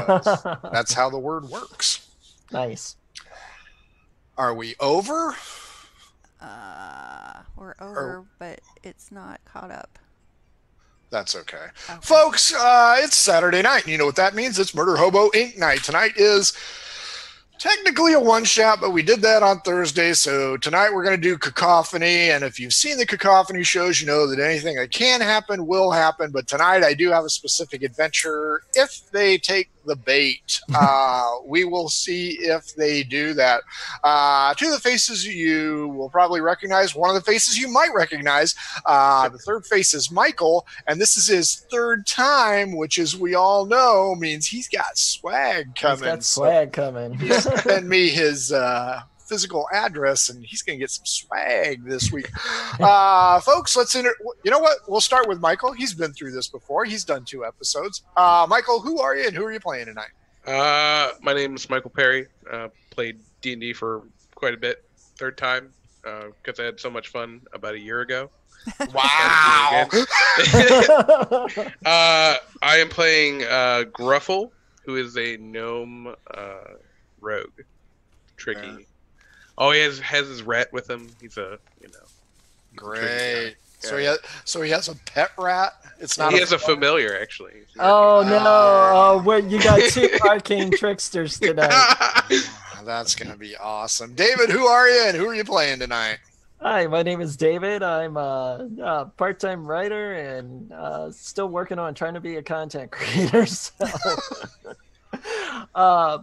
because that's how the word works. Nice. Are we over? Uh, we're over, but it's not caught up. That's okay. Okay. Folks, uh, it's Saturday night. and You know what that means? It's Murder Hobo Inc. night. Tonight is technically a one shot, but we did that on Thursday. So tonight we're going to do Cacophony. And if you've seen the Cacophony shows, you know that anything that can happen will happen. But tonight I do have a specific adventure. If they take the bait, uh, we will see if they do that. Uh, two of the faces you will probably recognize, one of the faces you might recognize. Uh, the third face is Michael, and this is his third time, which, as we all know, means he's got swag coming. He's got swag coming. he send me his uh, physical address, and he's going to get some swag this week. Uh, folks, let's enter. You know what? We'll start with Michael. He's been through this before. He's done two episodes. Uh, Michael, who are you, and who are you playing tonight? Uh, my name is Michael Perry. Uh, played D and D for quite a bit. Third time because I had so much fun about a year ago. Wow. uh, I am playing uh, Gruffle, who is a gnome uh, rogue. Tricky. Yeah. Oh, he has has his rat with him. He's a you know. Great. So he has, so he has a pet rat. It's not. he has a familiar actually. Oh no! Uh, Oh, wait, you got two arcane tricksters today. That's going to be awesome. David, who are you, and who are you playing tonight? Hi, my name is David. I'm a, a part-time writer and uh, still working on trying to be a content creator. So, uh,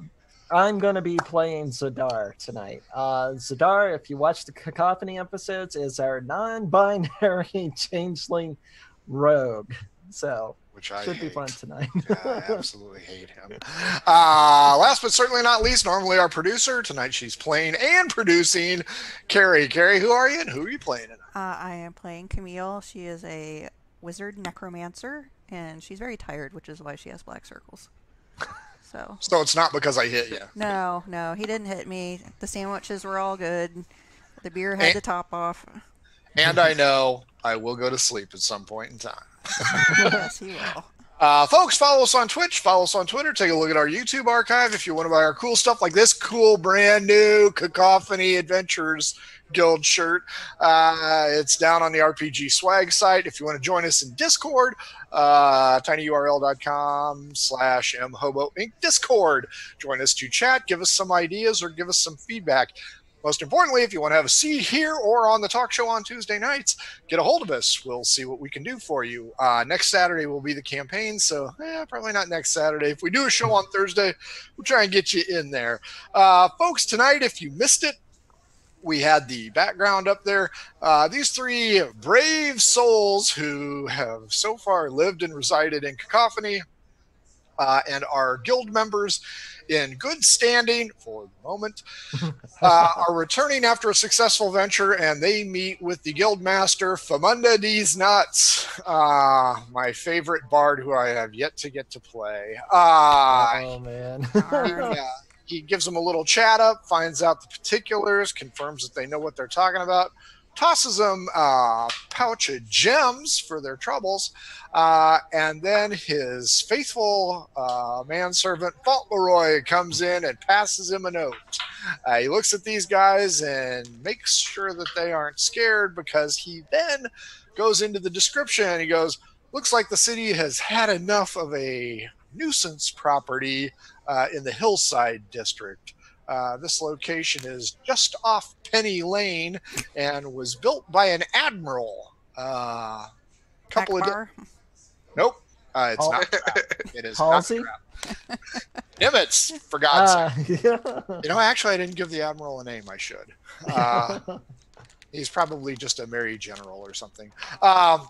I'm going to be playing Zadar tonight. Uh, Zadar, if you watch the Cacophony episodes, is our non-binary changeling rogue. So Which I should be fun tonight. Yeah, I absolutely hate him. Uh, last but certainly not least, normally our producer tonight, she's playing and producing Carrie. Carrie, who are you, and who are you playing tonight? Uh, I am playing Camille. She is a wizard necromancer, and she's very tired, which is why she has black circles. So, So it's not because I hit you. no, no, he didn't hit me. The sandwiches were all good. The beer had Eh. the top off. And I know I will go to sleep at some point in time. yes, he will. Uh, folks, follow us on Twitch, follow us on Twitter, take a look at our YouTube archive if you want to buy our cool stuff like this cool brand new Cacophony Adventures Guild shirt. Uh, it's down on the RPG swag site. If you want to join us in Discord, uh, tinyurl.com slash mhobo inc discord. Join us to chat, give us some ideas, or give us some feedback. Most importantly, if you want to have a seat here or on the talk show on Tuesday nights, get a hold of us. We'll see what we can do for you. Uh, next Saturday will be the campaign, so eh, probably not next Saturday. If we do a show on Thursday, we'll try and get you in there. Uh, folks, tonight, if you missed it, we had the background up there. Uh, these three brave souls who have so far lived and resided in Cacophony uh, and are guild members in good standing for the moment uh, are returning after a successful venture and they meet with the guild master Famunda D's Nuts, uh, my favorite bard who I have yet to get to play. Uh, oh man. Yeah, he gives them a little chat up, finds out the particulars, confirms that they know what they're talking about, tosses them a pouch of gems for their troubles, uh, and then his faithful uh, manservant Fauntleroy comes in and passes him a note. Uh, he looks at these guys and makes sure that they aren't scared because he then goes into the description he goes, Looks like the city has had enough of a nuisance property uh, in the hillside district. Uh, this location is just off Penny Lane and was built by an admiral. Uh, couple of di- nope, uh, it's Hal- not. Crap. It is Halsey? not crap. Nimitz, for God's sake. Uh, You know, actually, I didn't give the admiral a name. I should. Uh, he's probably just a merry general or something. Um,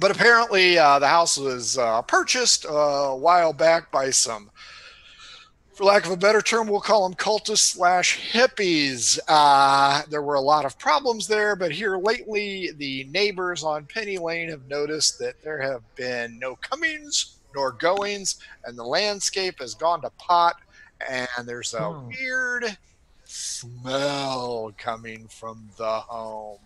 but apparently, uh, the house was uh, purchased uh, a while back by some, for lack of a better term, we'll call them cultists slash hippies. Uh, there were a lot of problems there, but here lately, the neighbors on Penny Lane have noticed that there have been no comings nor goings, and the landscape has gone to pot, and there's a Hmm. weird smell coming from the home.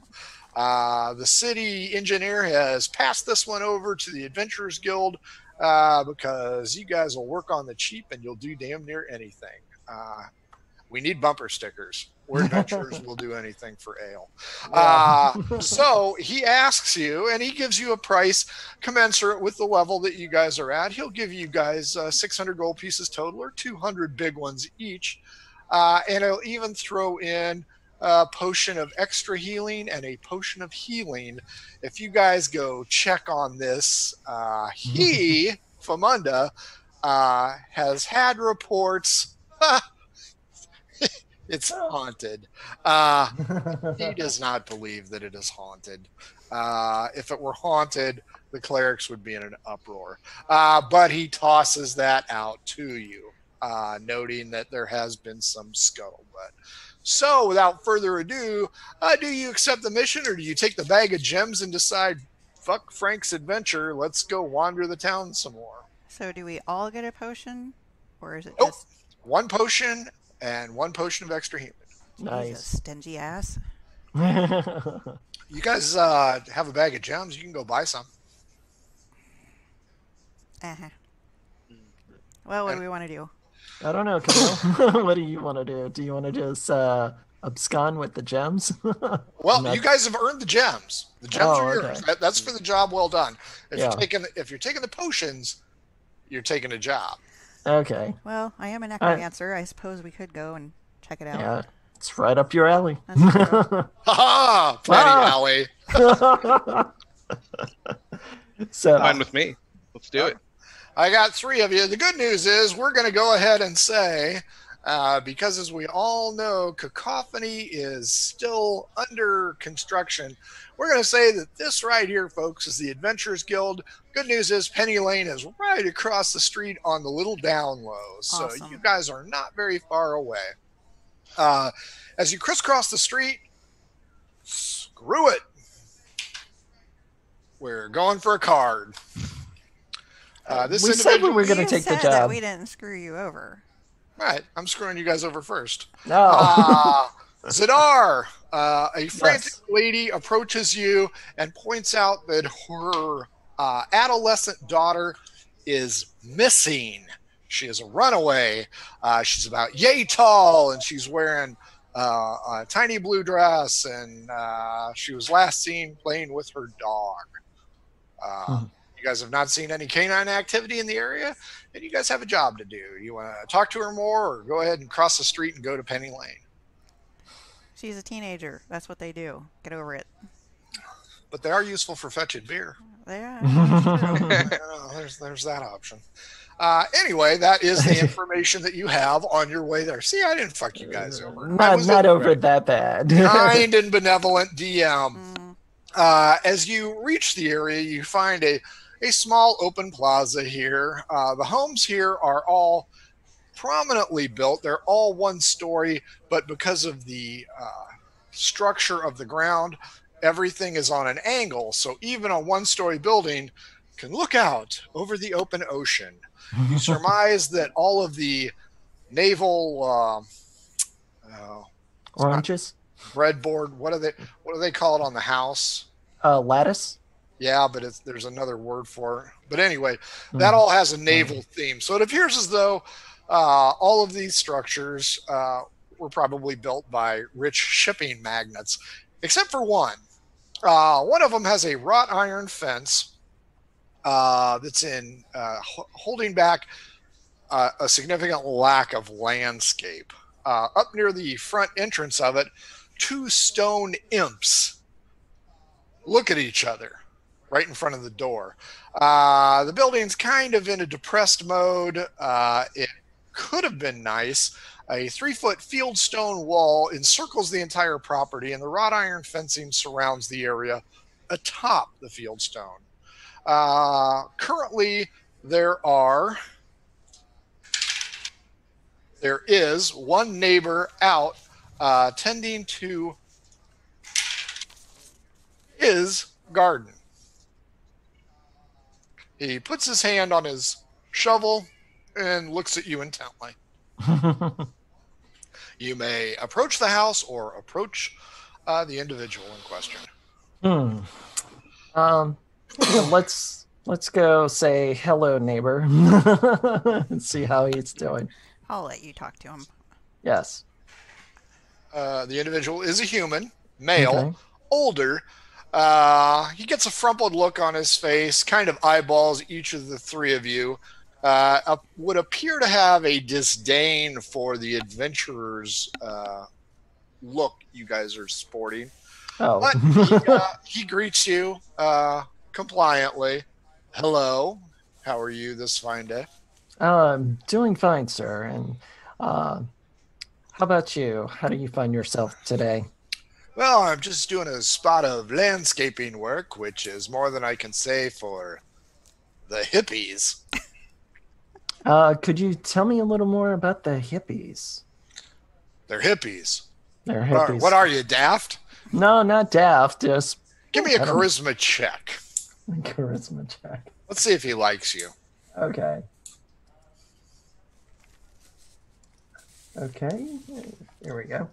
Uh, the city engineer has passed this one over to the Adventurers Guild uh, because you guys will work on the cheap and you'll do damn near anything. Uh, we need bumper stickers. We're adventurers we'll do anything for ale. Uh, so he asks you, and he gives you a price commensurate with the level that you guys are at. He'll give you guys uh, 600 gold pieces total, or 200 big ones each, uh, and he'll even throw in a potion of extra healing and a potion of healing. If you guys go check on this, uh, he Famunda uh, has had reports. it's haunted. Uh, he does not believe that it is haunted. Uh, if it were haunted, the clerics would be in an uproar. Uh, but he tosses that out to you, uh, noting that there has been some scuttlebutt. So, without further ado, uh, do you accept the mission or do you take the bag of gems and decide, fuck Frank's adventure, let's go wander the town some more? So do we all get a potion, or is it Nope. just One potion and one potion of extra healing. Jesus, Nice. stingy ass? You guys uh, have a bag of gems, you can go buy some. Uh-huh. Well, what do we want to do? I don't know, Camille. what do you want to do? Do you want to just uh, abscond with the gems? Well, Not- you guys have earned the gems. The gems Oh, are okay. yours. That, that's for the job well done. If Yeah. you're taking if you're taking the potions, you're taking a job. okay. Well, I am a necromancer. I suppose we could go and check it out. Yeah, it's right up your alley. That's true. Ha ha! Ah. Alley. so Fine with me. Let's do it. I got three of you. The good news is we're going to go ahead and say, uh, because as we all know, Cacophony is still under construction. We're going to say that this right here, folks, is the Adventurers Guild. Good news is Penny Lane is right across the street on the little down low. So Awesome. you guys are not very far away. Uh, as you crisscross the street, screw it. We're going for a card. Uh, this we said we were going to You take the said that job. we didn't screw you over. Right, I'm screwing you guys over first. No. Uh, Zadar, uh, a frantic Yes. lady approaches you and points out that her uh, adolescent daughter is missing. She is a runaway. Uh, she's about yay tall, and she's wearing uh, a tiny blue dress, and uh, she was last seen playing with her dog. Uh, Hmm. You guys have not seen any canine activity in the area, and you guys have a job to do. You want to talk to her more, or go ahead and cross the street and go to Penny Lane. She's a teenager. That's what they do. Get over it. But they are useful for fetching beer. Yeah. Uh, there's there's that option. Uh, anyway, that is the information that you have on your way there. See, I didn't fuck you guys over. Not not a over that bad. kind and benevolent DM. Mm, Uh, as you reach the area, you find a, a small open plaza here. Uh, the homes here are all prominently built. They're all one story, but because of the uh, structure of the ground, everything is on an angle. So even a one story building can look out over the open ocean. You surmise that all of the naval uh, uh, Oranges, breadboard, what do they what do they call it on the house? uh, lattice. Yeah, but it's, there's another word for it. But anyway, that all has a naval theme. So it appears as though uh, all of these structures uh, were probably built by rich shipping magnates, except for one. Uh, one of them has a wrought iron fence uh, that's in uh, ho- holding back uh, a significant lack of landscape. Uh, up near the front entrance of it, two stone imps look at each other right in front of the door. Uh, the building's kind of in a depressed mode. Uh, it could have been nice. A three foot field stone wall encircles the entire property, and the wrought iron fencing surrounds the area atop the field stone. Uh, currently, there are there is one neighbor out uh, tending to his garden. He puts his hand on his shovel and looks at you intently. You may approach the house or approach uh, the individual in question. Hmm. Um, let's let's go say hello, neighbor, and see how he's doing. I'll let you talk to him. Yes. Uh, the individual is a human, male, Okay. older. Uh, he gets a frumpled look on his face, kind of eyeballs each of the three of you. Uh, would appear to have a disdain for the adventurer's uh, look you guys are sporting. Oh. But he, uh, he greets you uh, compliantly. Hello, how are you this fine day? um, i'm doing fine, sir. And uh, how about you? How do you find yourself today? Well, I'm just doing a spot of landscaping work, which is more than I can say for the hippies. Uh, could you tell me a little more about the hippies? They're hippies. They're What are- hippies. What are you, daft? No, not daft. Just Give me a I don't- charisma check. charisma check. Let's see if he likes you. Okay. Okay. Here we go.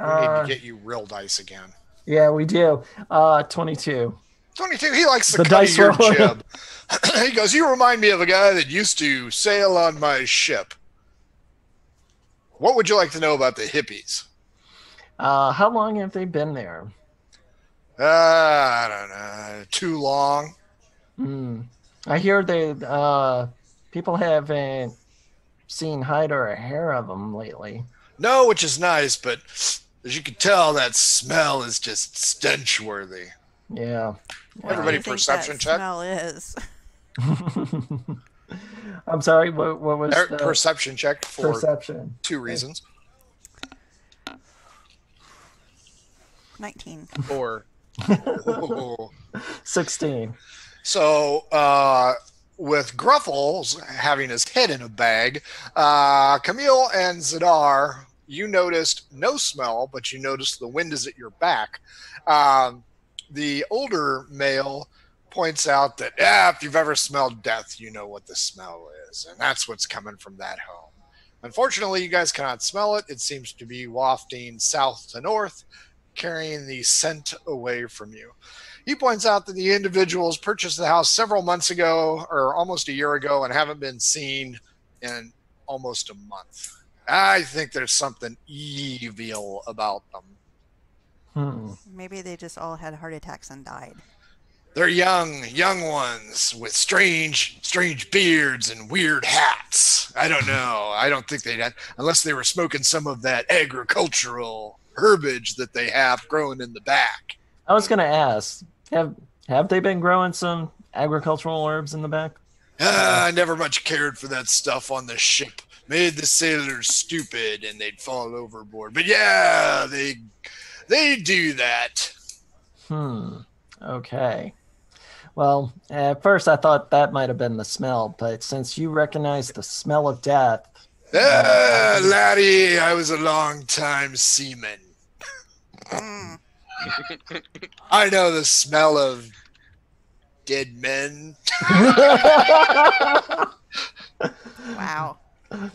We Uh, need to get you real dice again. yeah, we do. Uh, 22. 22, he likes the, The dice your roll. jib. he goes, You remind me of a guy that used to sail on my ship. What would you like to know about the hippies? Uh, how long have they been there? Uh, I don't know. Too long. Hmm. I hear they uh, people haven't seen hide or a hair of them lately. No, which is nice, but as you can tell, that smell is just stench worthy. Yeah. What do Everybody you think perception that check? Smell is. I'm sorry. What, what was Eric, the perception check for perception? two reasons. 19. Or Ooh. 16. So, uh, with Gruffles having his head in a bag, uh, Camille and Zadar, you noticed no smell, but you noticed the wind is at your back. Um, the older male points out that if you've ever smelled death, you know what the smell is, and that's what's coming from that home. Unfortunately, you guys cannot smell it. It seems to be wafting south to north, carrying the scent away from you. He points out that the individuals purchased the house several months ago or almost a year ago and haven't been seen in almost a month. I think there's something evil about them. Hmm. Maybe they just all had heart attacks and died. They're young, young ones with strange, strange beards and weird hats. I don't know. I don't think they'd had, unless they were smoking some of that agricultural herbage that they have growing in the back. I was gonna ask have have they been growing some agricultural herbs in the back? Ah, I never much cared for that stuff on the ship. Made the sailors stupid and they'd fall overboard. But yeah, they they do that. Hmm. Okay. Well, at first I thought that might have been the smell, but since you recognize the smell of death, Ah, laddie, I was a long time seaman. I know the smell of dead men. Wow. I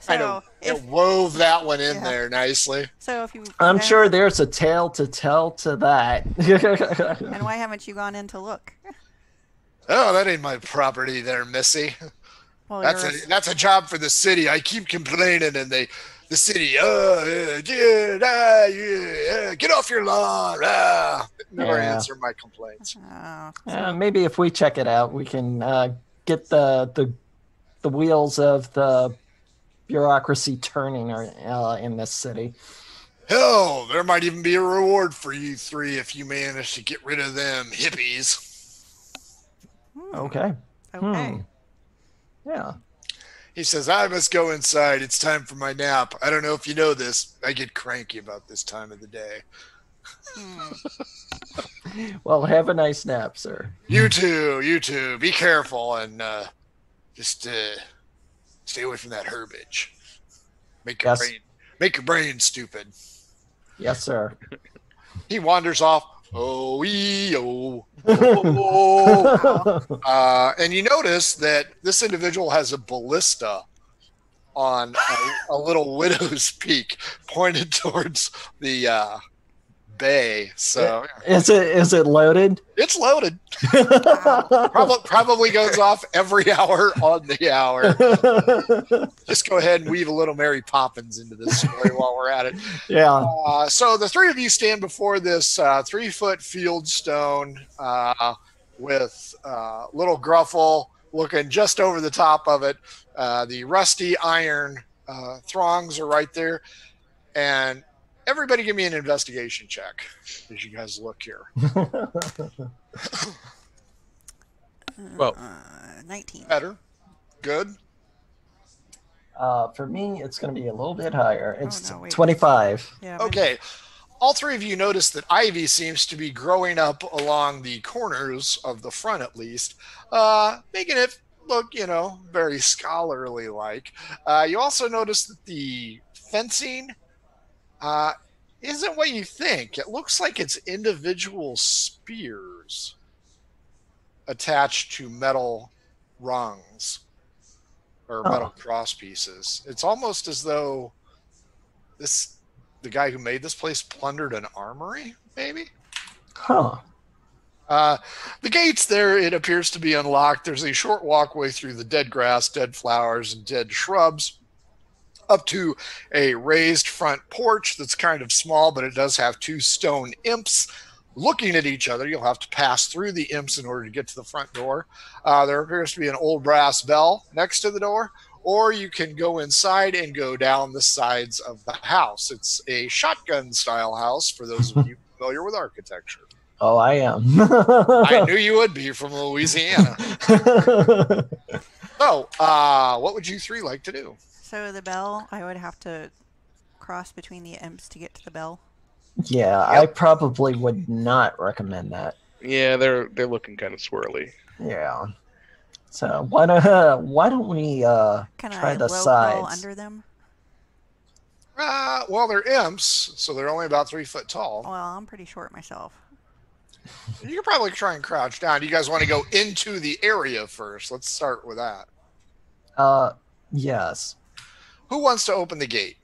So know. if, It wove that one in Yeah. there nicely. so if you I'm have- sure there's a tale to tell to that. And why haven't you gone in to look? Oh, that ain't my property there, Missy. Well, That's you're a that's a job for the city. I keep complaining, and they, the city, oh, uh, dude, ah, yeah, uh, get off your lawn. Ah. Never Yeah. answer my complaints. Oh, Uh, maybe if we check it out, we can uh, get the, the the wheels of the bureaucracy turning uh, in this city. Hell, there might even be a reward for you three if you manage to get rid of them hippies. hmm, Okay. okay. Hmm. Yeah. He says, I must go inside. It's time for my nap. I don't know if you know this. I get cranky about this time of the day. Well, have a nice nap, sir. You too, you too. Be careful and uh, just uh, stay away from that herbage. Make your Yes. brain make your brain stupid. Yes, sir. He wanders off. Oh, ee, oh, oh. Uh, and you notice that this individual has a ballista on a, a little widow's peak pointed towards the uh, bay. So Is it is it loaded? it's loaded. Probably, probably goes off every hour on the hour. Just go ahead and weave a little Mary Poppins into this story while we're at it. yeah. Uh, so the three of you stand before this uh, three foot field stone uh, with uh, little Gruffle looking just over the top of it. Uh, the rusty iron uh, throngs are right there. And everybody give me an investigation check as you guys look here. Well. uh, 19. Better. Good. Uh, for me, it's going to be a little bit higher. It's no, 25. Yeah, mine- Okay. All three of you notice that ivy seems to be growing up along the corners of the front, at least, uh, making it look, you know, very scholarly like. Uh, you also notice that the fencing uh, isn't what you think. It looks like it's individual spears attached to metal rungs or Oh. metal cross pieces. It's almost as though this the guy who made this place plundered an armory, maybe. Huh. Uh, the gates there, it appears to be unlocked. There's a short walkway through the dead grass, dead flowers, and dead shrubs up to a raised front porch that's kind of small, but it does have two stone imps looking at each other. You'll have to pass through the imps in order to get to the front door. Uh, there appears to be an old brass bell next to the door, or you can go inside and go down the sides of the house. It's a shotgun style house for those of you familiar with architecture. Oh, I am. I knew you would be from Louisiana. So, uh, what would you three like to do? So the bell, I would have to cross between the imps to get to the bell. yeah, I probably would not recommend that. Yeah, they're they're looking kind of swirly. Yeah. So why don't why don't we uh Can try I the low sides? under them? Uh, well, they're imps, so they're only about three foot tall. Well, I'm pretty short myself. You could probably try and crouch down. Do you guys want to go into the area first? Let's start with that. Uh, yes. Who wants to open the gate?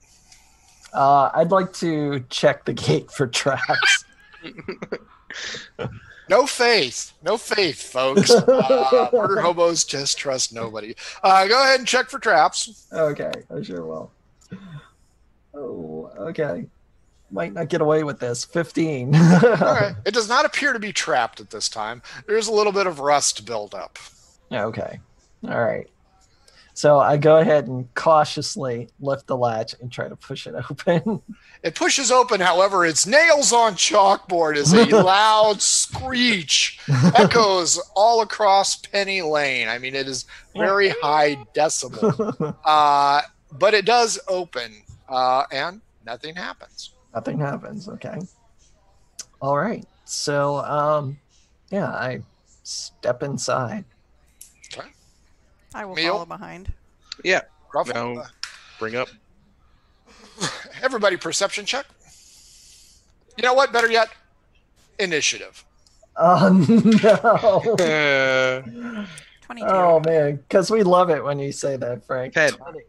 Uh, I'd like to check the gate for traps. No faith. No faith, folks. Uh, murder hobos just trust nobody. Uh, go ahead and check for traps. okay, I sure will. Oh, okay. Might not get away with this. Fifteen. Okay. It does not appear to be trapped at this time. There's a little bit of rust buildup. okay. All right. So I go ahead and cautiously lift the latch and try to push it open. It pushes open, however, its nails on chalkboard as a loud screech echoes all across Penny Lane. I mean, it is very high decibel, uh, but it does open, uh, and nothing happens. Nothing happens. Okay. All right. So, um, yeah, I step inside. I will Meal? follow behind. Gruffle, Now, uh, bring up. everybody, perception check. You know what? Better yet, initiative. Oh no! 22. Oh man, because we love it when you say that, Frank. Ten. 20.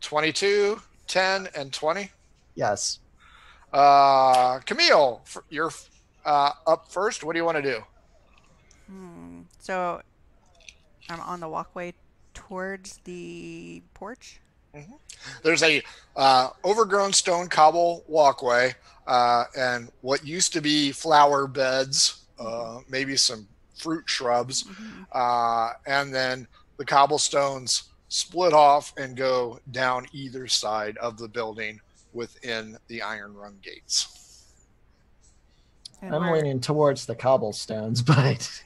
22, 10, and 20. Yes. Uh, Camille, you're uh, up first. What do you want to do? Hmm. So I'm on the walkway towards the porch. There's a uh, overgrown stone cobble walkway uh, and what used to be flower beds, uh, maybe some fruit shrubs, Mhm. uh, and then the cobblestones split off and go down either side of the building within the iron rung gates. And, I'm leaning towards the cobblestones, but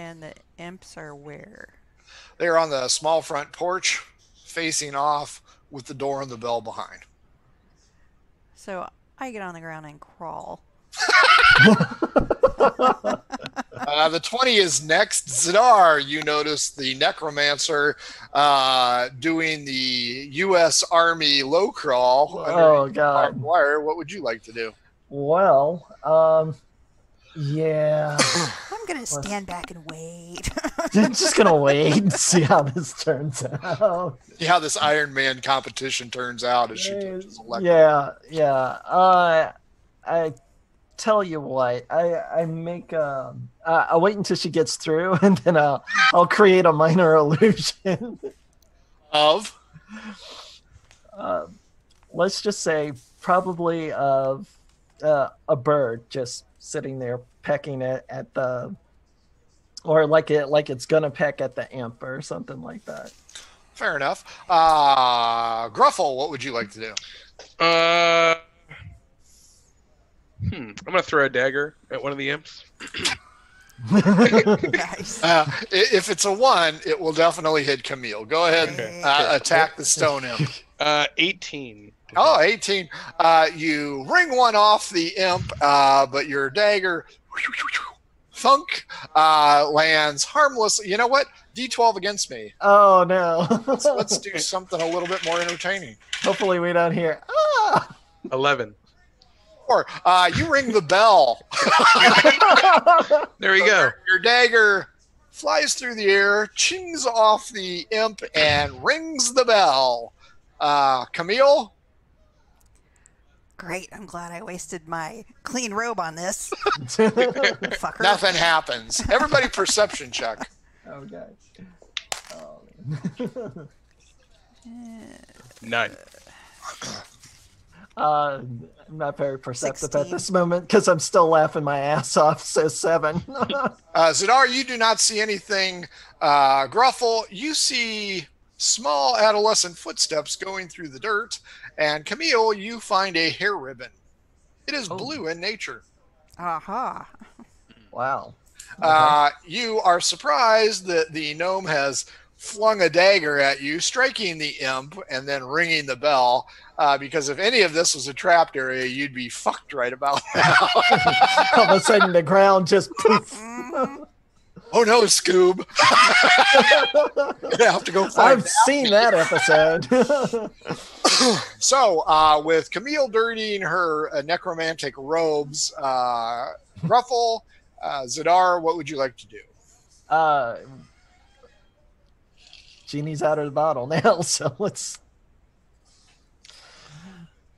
and the imps are where? They're on the small front porch, facing off with the door and the bell behind. So I get on the ground and crawl. Uh, the 20 is next. Zadar, you notice the necromancer uh, doing the U.S. Army low crawl. oh god. wire. What would you like to do? Well, um, Yeah. I'm gonna stand back and wait. Just gonna wait and see how this turns out. See how this Iron Man competition turns out as she touches Electro. Yeah, yeah. Uh, I tell you what, I I make um, uh, I'll wait until she gets through, and then I'll I'll create a minor illusion. Of uh, let's just say probably of uh, a bird just sitting there pecking it at the or like it like it's gonna peck at the imp or something like that fair enough. Uh, Gruffle, what would you like to do? Uh, hmm. I'm gonna throw a dagger at one of the imps. nice. Uh, if it's a one, it will definitely hit Camille. Go ahead and Okay. uh, attack the stone imp. Uh, 18. Oh, 18. Uh, you ring one off the imp, uh, but your dagger thunk uh, lands harmless. You know what? D12 against me. oh no Let's, let's do something a little bit more entertaining. hopefully we don't hear ah! 11. Or uh, you ring the bell. There we go. Your dagger flies through the air, chings off the imp, and rings the bell. Uh, Camille, Great. I'm glad I wasted my clean robe on this. Fucker. nothing happens. Everybody, perception check. oh god oh, man. Nine. uh i'm not very perceptive at this moment because i'm still laughing my ass off so seven Uh, Zadar, you do not see anything. Uh, Gruffle, you see small adolescent footsteps going through the dirt. And Camille, you find a hair ribbon. It is Oh. blue in nature. Aha. wow Uh, you are surprised that the gnome has flung a dagger at you, striking the imp and then ringing the bell. Uh, because if any of this was a trapped area, you'd be fucked right about now. all of a sudden the ground just poof. Oh no, Scoob! you have to go find I've seen that episode. So, uh, with Camille dirtying her uh, necromantic robes, uh, Gruffle, uh, Zadar, what would you like to do? uh, genie's out of the bottle now, so let's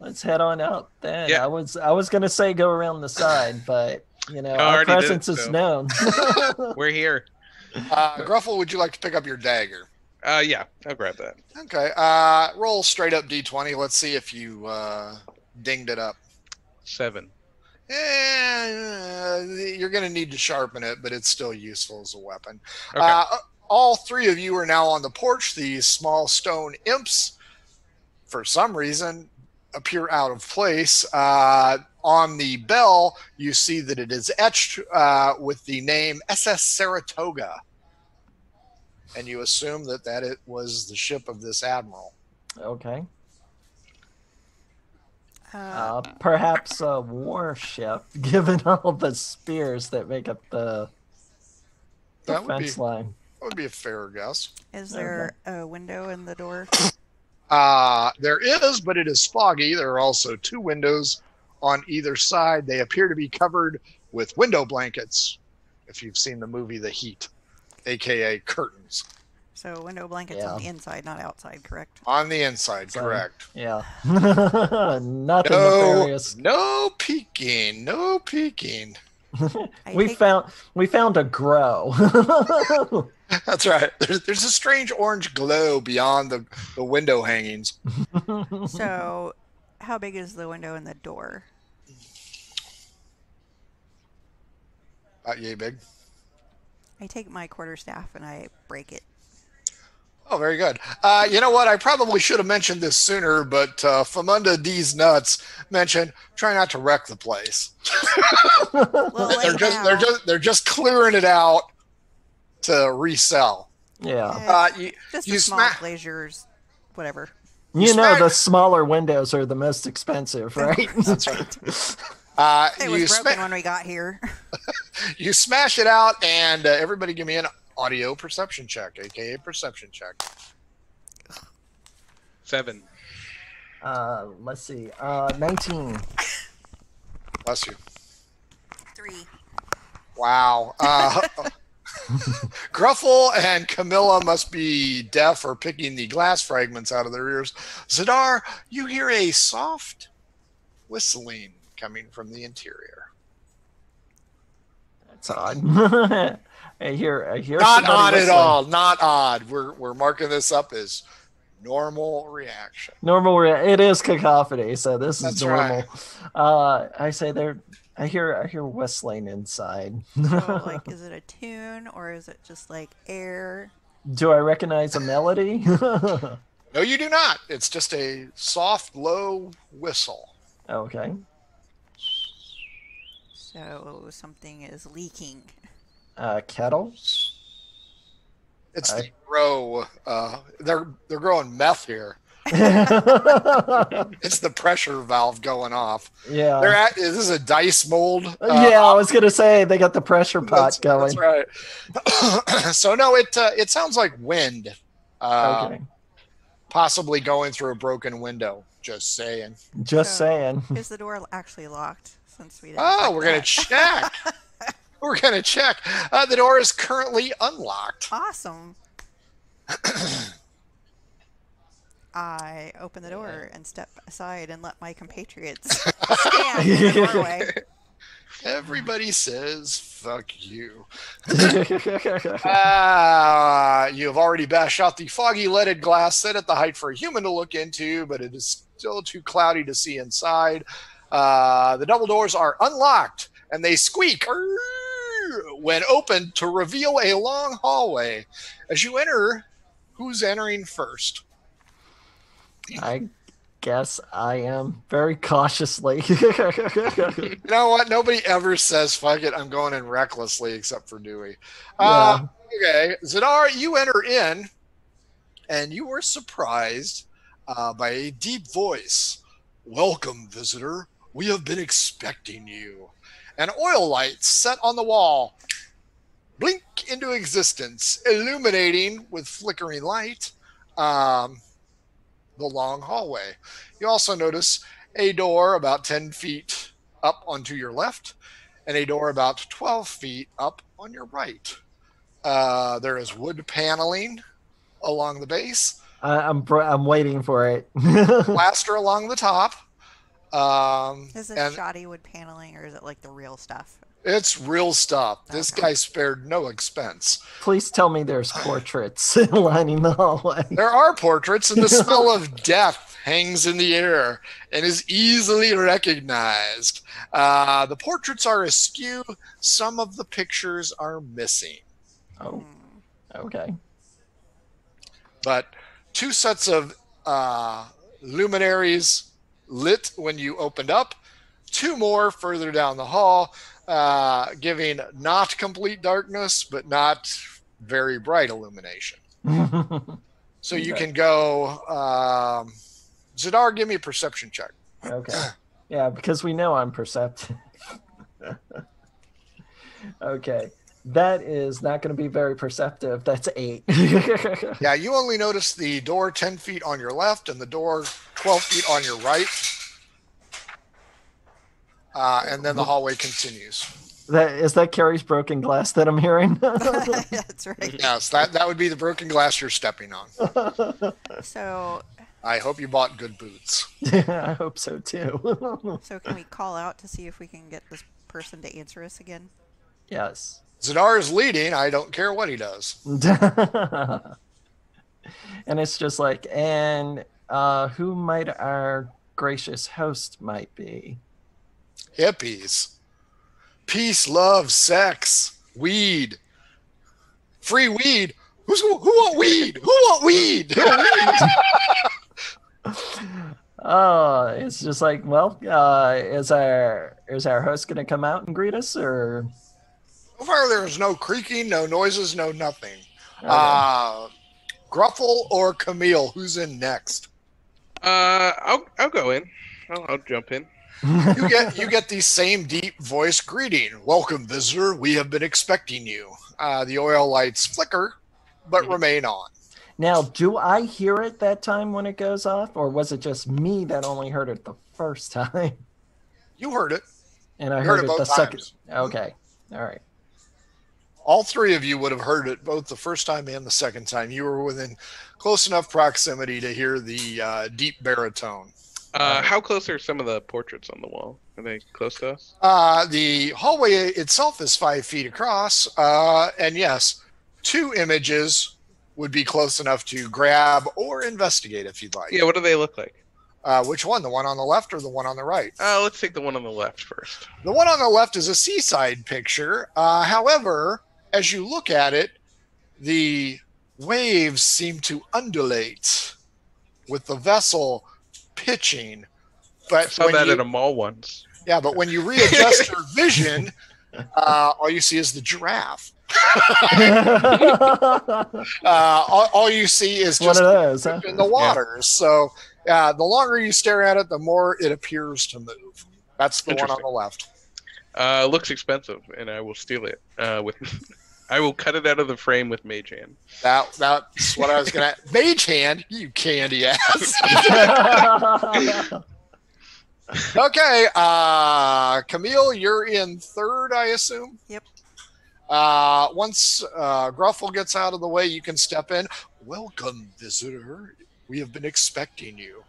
let's head on out Then Yeah. I was I was gonna say go around the side, but you know I our already did, presence is known. We're here. Uh, Gruffle, would you like to pick up your dagger? Uh, yeah, I'll grab that. Okay, uh, roll straight up d20. Let's see if you uh, dinged it up. Seven. Eh, you're going to need to sharpen it, but it's still useful as a weapon. Okay. Uh, all three of you are now on the porch. These small stone imps, for some reason, appear out of place. Uh, on the bell, you see that it is etched uh, with the name SS Saratoga. And you assume that that it was the ship of this admiral. okay, Uh, uh, perhaps a warship, given all the spears that make up the That would be defense line. that would be a fair guess. is there a window in the door? Uh, there is, but it is foggy. There are also two windows on either side. They appear to be covered with window blankets. If you've seen the movie The Heat, aka curtains So window blankets Yeah. on the inside, not outside, correct? on the inside. So- correct. Yeah, nothing No, nefarious. no peeking, no peeking. We take- found we found a grow. That's right. There's, there's a strange orange glow beyond the, the window hangings. So, how big is the window and the door? About yay big. I take my quarterstaff and I break it. Oh, very good. Uh, you know what? I probably should have mentioned this sooner, but uh, Famunda D's nuts mentioned try not to wreck the place. Well, they're just now, they're just they're just clearing it out to resell. yeah, Uh, you, just you a small smack- glaziers, whatever. you know smack- the smaller windows are the most expensive, right? That's right. uh, It you was broken sma- when we got here. you smash it out, and uh, everybody give me an audio perception check, aka perception check. Seven. Uh, let's see. Uh, nineteen. Bless you. Three. Wow. Uh, Gruffle and Camilla must be deaf or picking the glass fragments out of their ears. Zadar, you hear a soft whistling coming from the interior. That's odd. I hear. I hear. Not somebody odd at all. Not odd. We're we're marking this up as normal reaction. Normal. Rea- it is cacophony, so this is That's normal. right. Uh, I say there. I hear. I hear whistling inside. So, like, is it a tune or is it just like air? Do I recognize a melody? No, you do not. It's just a soft, low whistle. okay. So something is leaking. Uh, kettle. It's I- the grow. Uh, they're they're growing meth here. It's the pressure valve going off. Yeah, they're at. This is a dice mold. uh, yeah, I was gonna say they got the pressure pot That's, going. that's right. so no, it uh, it sounds like wind, uh, Okay. possibly going through a broken window. Just saying. Just So- saying. Is the door actually locked? Since we didn't Oh, check we're gonna check. we're gonna check. Uh, the door is currently unlocked. Awesome. I open the door and step aside and let my compatriots stand in the doorway. Everybody says "fuck you." Ah, you have already bashed out the foggy leaded glass set at the height for a human to look into, but it is still too cloudy to see inside. Uh, the double doors are unlocked and they squeak when opened to reveal a long hallway. As you enter, who's entering first? I guess I am very cautiously. You know what? Nobody ever says "fuck it." I'm going in recklessly, except for Dewey. Uh, okay, Zadar, you enter in, and you were surprised uh, by a deep voice. Welcome, visitor. We have been expecting you. An oil light set on the wall blink into existence, illuminating with flickering light um, the long hallway. You also notice a door about 10 feet up onto your left and a door about 12 feet up on your right. Uh, there is wood paneling along the base, I, I'm I'm waiting for it. plaster along the top. Um, Is it and shoddy wood paneling or is it like the real stuff? it's real stuff. This guy spared no expense. Please tell me there's portraits lining the hallway. There are portraits, and the smell of death hangs in the air and is easily recognized. Uh, the portraits are askew. Some of the pictures are missing. Oh, okay. but two sets of uh, luminaries lit when you opened up, two more further down the hall, uh, giving not complete darkness, but not very bright illumination. So you can go. Um, Zadar, give me a perception check. okay. Yeah, because we know I'm perceptive. okay. That is not going to be very perceptive. That's eight. Yeah, you only notice the door 10 feet on your left and the door 12 feet on your right. Uh, and then the hallway continues. that is that Carrie's broken glass that I'm hearing. That's right. Yes, that, that would be the broken glass you're stepping on. So, I hope you bought good boots. Yeah, I hope so too. so can we call out to see if we can get this person to answer us again? yes. Zadar is leading. I don't care what he does. and it's just like, and uh, who might our gracious host might be? Hippies. Peace, love, sex, weed. Free weed. Who's, who want weed? Who want weed? Oh, it's just like, well, uh, is our is our host going to come out and greet us, or so far, there's no creaking, no noises, no nothing. Okay. Uh, Gruffle or Camille? Who's in next? Uh, I'll I'll go in. I'll, I'll jump in. You get you get the same deep voice greeting. Welcome, visitor. We have been expecting you. Uh, the oil lights flicker, but remain on. now, do I hear it that time when it goes off, or was it just me that only heard it the first time, You heard it. and I heard, heard it it the both second? Okay, all right. All three of you would have heard it both the first time and the second time. You were within close enough proximity to hear the uh, deep baritone. Uh, how close are some of the portraits on the wall? Are they close to us? Uh, the hallway itself is five feet across, uh, and yes, two images would be close enough to grab or investigate if you'd like. Yeah, what do they look like? Uh, which one? The one on the left or the one on the right? Uh, let's take the one on the left first. The one on the left is a seaside picture. Uh, however, as you look at it, the waves seem to undulate with the vessel pitching. I But saw when that you, at a mall once. yeah, but when you readjust your vision, uh, all you see is the giraffe. Uh, all, all you see is just of those, huh? in the waters. So uh, the longer you stare at it, the more it appears to move. That's the one on the left. Uh, looks expensive, and I will steal it. Uh, with, I will cut it out of the frame with Mage Hand. That that's what I was gonna. Mage hand, you candy ass. okay, uh, Camille, you're in third, I assume. Yep. Uh, once uh, Gruffle gets out of the way, you can step in. Welcome, visitor. We have been expecting you.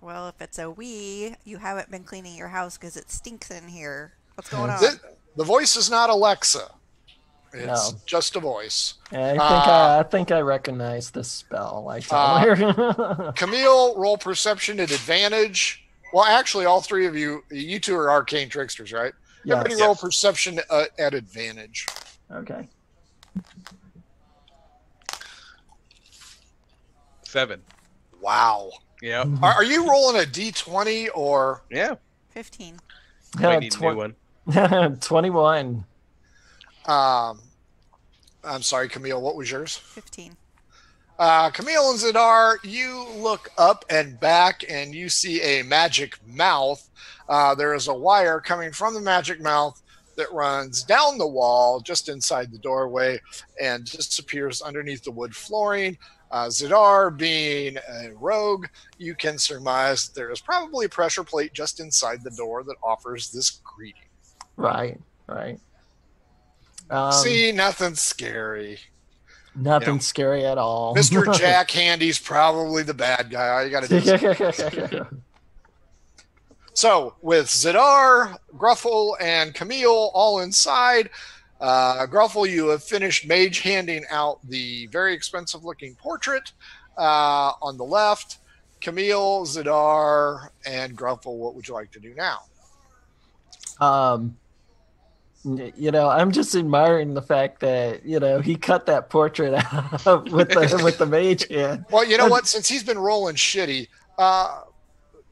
Well, if it's a we, you haven't been cleaning your house because it stinks in here. What's going on? The, the voice is not Alexa. It's No. just a voice. I think Uh, I, I think I recognize this spell. I tell Uh, her. Camille, roll perception at advantage. Well, actually, all three of you, you two are arcane tricksters, right? Everybody yes. roll perception uh, at advantage. Okay. Seven. Wow. Yeah. Are, are you rolling a d20 or Yeah. 15. Might need a Tw- new one. 21. Um I'm sorry, Camille, what was yours? 15. Uh, Camille and Zadar, you look up and back and you see a magic mouth. Uh, there is a wire coming from the magic mouth that runs down the wall just inside the doorway and disappears underneath the wood flooring. Uh, Zadar, being a rogue, you can surmise that there is probably a pressure plate just inside the door that offers this greeting. Right, right. Um, see, nothing scary. nothing yeah. scary at all. Mr. Jack Handy's probably the bad guy. All you got to do So with Zidar, Gruffle, and Camille all inside, uh, Gruffle, you have finished mage handing out the very expensive looking portrait uh, on the left. Camille, Zidar, and Gruffle, what would you like to do now? um, you know, I'm just admiring the fact that you know he cut that portrait out with the with the mage hand. Well, you know what? Since he's been rolling shitty, uh,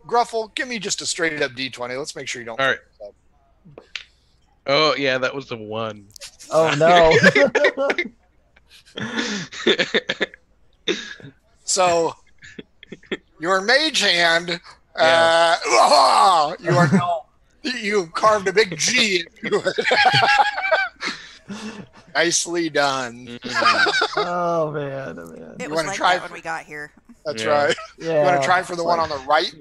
Gruffle, give me just a straight up d20. Let's make sure you don't. All right. Oh yeah, that was the one. Oh no! So your mage hand, uh, ah, you are now you carved a big G into it. Nicely done. Mm, oh man, oh, man. It You was wanna like try that for- when we got here. That's Yeah. right. Yeah. You want to try for the one on the right?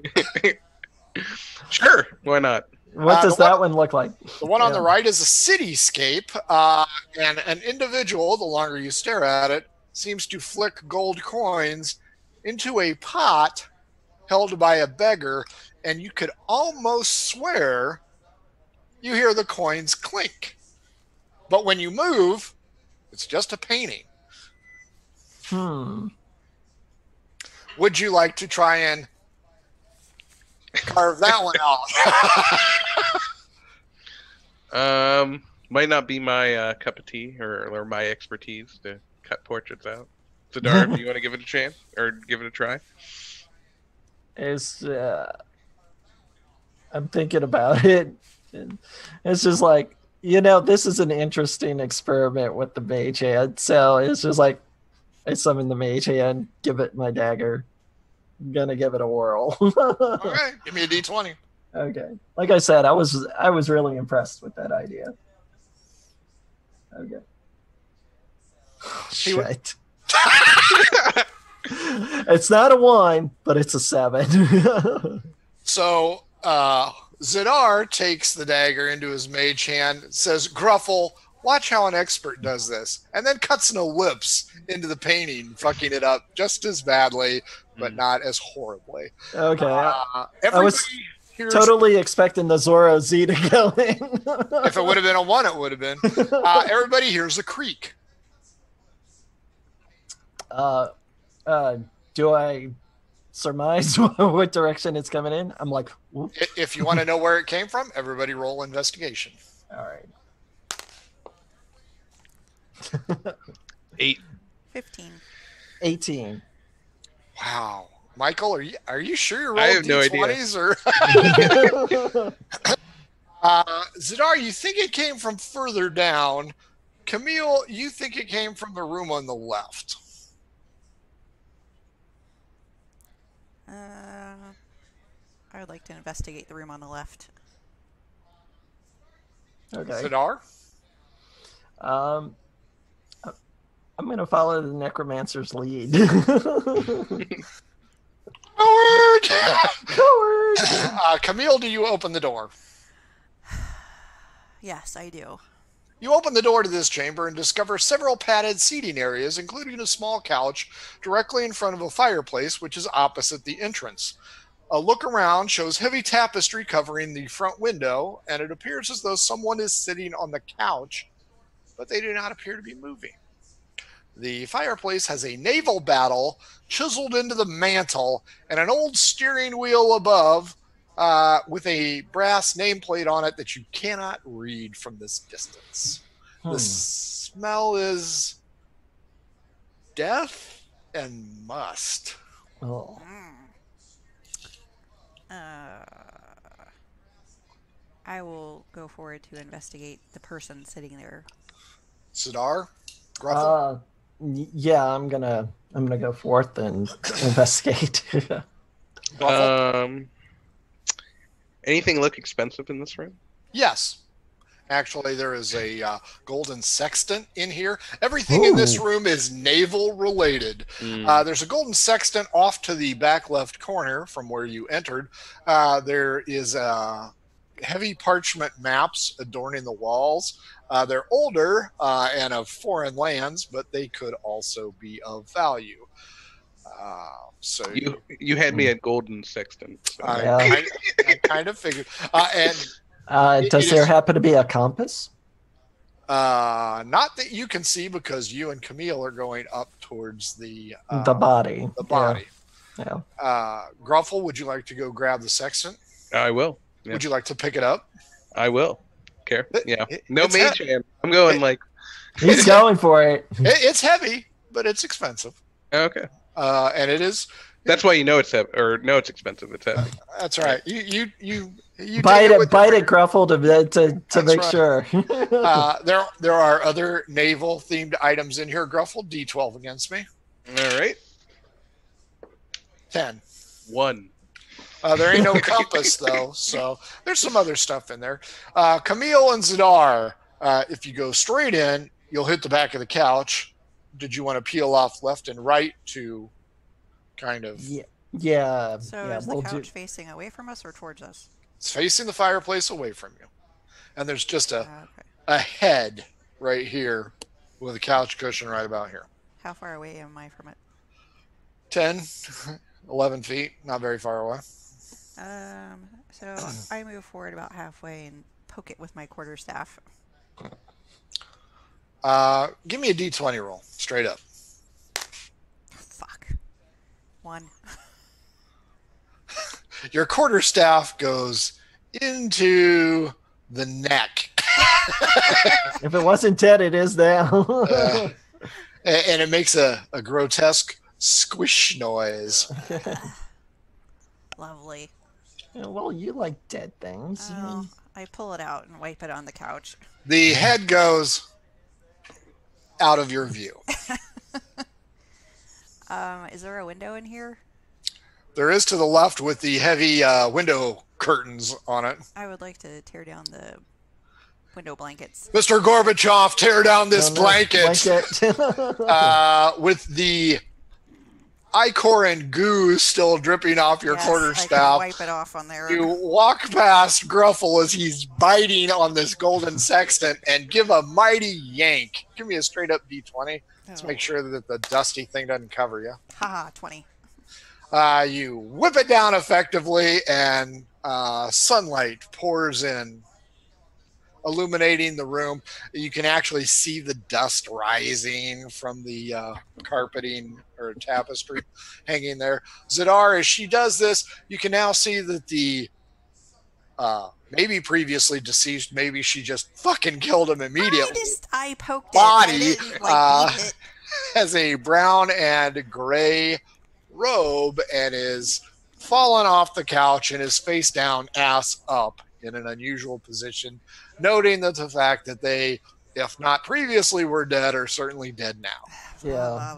sure, why not? What Uh, does that one look like? The one on the right is a cityscape, uh, and an individual, the longer you stare at it, seems to flick gold coins into a pot held by a beggar, and you could almost swear you hear the coins clink. But when you move, it's just a painting. Hmm. Would you like to try and carve that one out? Um, might not be my uh, cup of tea or, or my expertise to cut portraits out. Zadar, do you want to give it a chance or give it a try? Is uh, I'm thinking about it. and It's just like you know, this is an interesting experiment with the mage hand. So it's just like I summon the mage hand, give it my dagger. I'm gonna give it a whirl. okay, give me a d20. okay. Like I said, I was I was really impressed with that idea. Okay. Shit. it's not a one, but it's a seven. So uh, Zidar takes the dagger into his mage hand, says, Gruffle, Watch how an expert does this, and then cuts no lips into the painting, fucking it up just as badly, but Mm. not as horribly. Okay. I- Uh, everybody was totally expecting the Zorro Z to go in. If it would have been a one, it would have been. Uh, everybody here's a creak. uh, uh, do I surmise what direction it's coming in? I'm like, whoop. If you want to know where it came from, everybody roll investigation. all right. Eight. 15. 18. Wow, Michael, are you are you sure you're I rolling have no idea. or? Uh, Zadar, you think it came from further down. Camille, you think it came from the room on the left. Uh, I would like to investigate the room on the left. okay. Zadar? Um, I'm gonna follow the necromancer's lead. Howard! Coward. uh, Camille, do you open the door? Yes, I do. You open the door to this chamber and discover several padded seating areas, including a small couch directly in front of a fireplace, which is opposite the entrance. A look around shows heavy tapestry covering the front window, and it appears as though someone is sitting on the couch, but they do not appear to be moving. The fireplace has a naval battle chiseled into the mantle and an old steering wheel above uh, with a brass nameplate on it that you cannot read from this distance. Hmm. The smell is death and must. Oh. Uh, I will go forward to investigate the person sitting there. Sidar, Gruffle. Uh, yeah, I'm gonna I'm gonna go forth and investigate. Gruffle? Um, anything look expensive in this room? yes. Actually, there is a uh, golden sextant in here. Everything in this room is naval related. Mm. Uh, there's a golden sextant off to the back left corner from where you entered. Uh, there is uh, heavy parchment maps adorning the walls. Uh, they're older uh, and of foreign lands, but they could also be of value. So you you had me at golden sextant. So. I, Yeah. kind I kind of figured. Uh, and uh, It- does it there is- happen to be a compass? uh, not that you can see because you and Camille are going up towards the uh, the body. The body. Yeah. Uh, Gruffle, would you like to go grab the sextant? I will. Yeah. Would you like to pick it up? I will. Care? It- Yeah. No it's mage hand. I'm going it- like. He's going for it. It, it's heavy, but it's expensive. okay. Uh, and it is. That's why you know it's heavy, or no, it's expensive. It's heavy. That's right. You you you you bite take it, bite your it, Gruffle, to to to make right. sure. Uh, there there are other naval themed items in here. Gruffle, D12 against me. All right. Ten. One. Uh, there ain't no compass though, so there's some other stuff in there. Uh, Camille and Zadar, uh, if you go straight in, you'll hit the back of the couch. Did you want to peel off left and right to kind of? yeah, yeah, So yeah. is the we'll couch do. facing away from us or towards us? It's facing the fireplace away from you, and there's just a Uh, okay. a head right here with a couch cushion right about here. How far away am I from it? 10, 11 feet, not very far away. Um, so I move forward about halfway and poke it with my quarterstaff. Uh, give me a d20 roll, straight up. Fuck. One. Your quarterstaff goes into the neck. If it wasn't dead, it is now. Uh, a- and it makes a, a grotesque squish noise. Lovely. Yeah, well, you like dead things. Oh, I pull it out and wipe it on the couch. The head goes out of your view. Um, is there a window in here? There is to the left with the heavy uh, window curtains on it. I would like to tear down the window blankets. Mr. Gorbachev, tear down this No, no, blanket. blanket. uh, with the ichor and goo still dripping off your Yes, quarter I staff. wipe it off on there. You walk past Gruffle as he's biting on this golden sextant and give a mighty yank. Give me a straight up d20. Let's Oh. make sure that the dusty thing doesn't cover you. Haha, 20. Uh, you whip it down effectively, and uh, sunlight pours in, illuminating the room. You can actually see the dust rising from the uh, carpeting or tapestry hanging there. Zadar, as she does this, you can now see that the uh, maybe previously deceased, maybe she just fucking killed him I immediately. just, I poked Body, it. I like, uh, it. has a brown and gray robe and is fallen off the couch and is face down, ass up in an unusual position, noting that the fact that they, if not previously were dead, are certainly dead now. Yeah.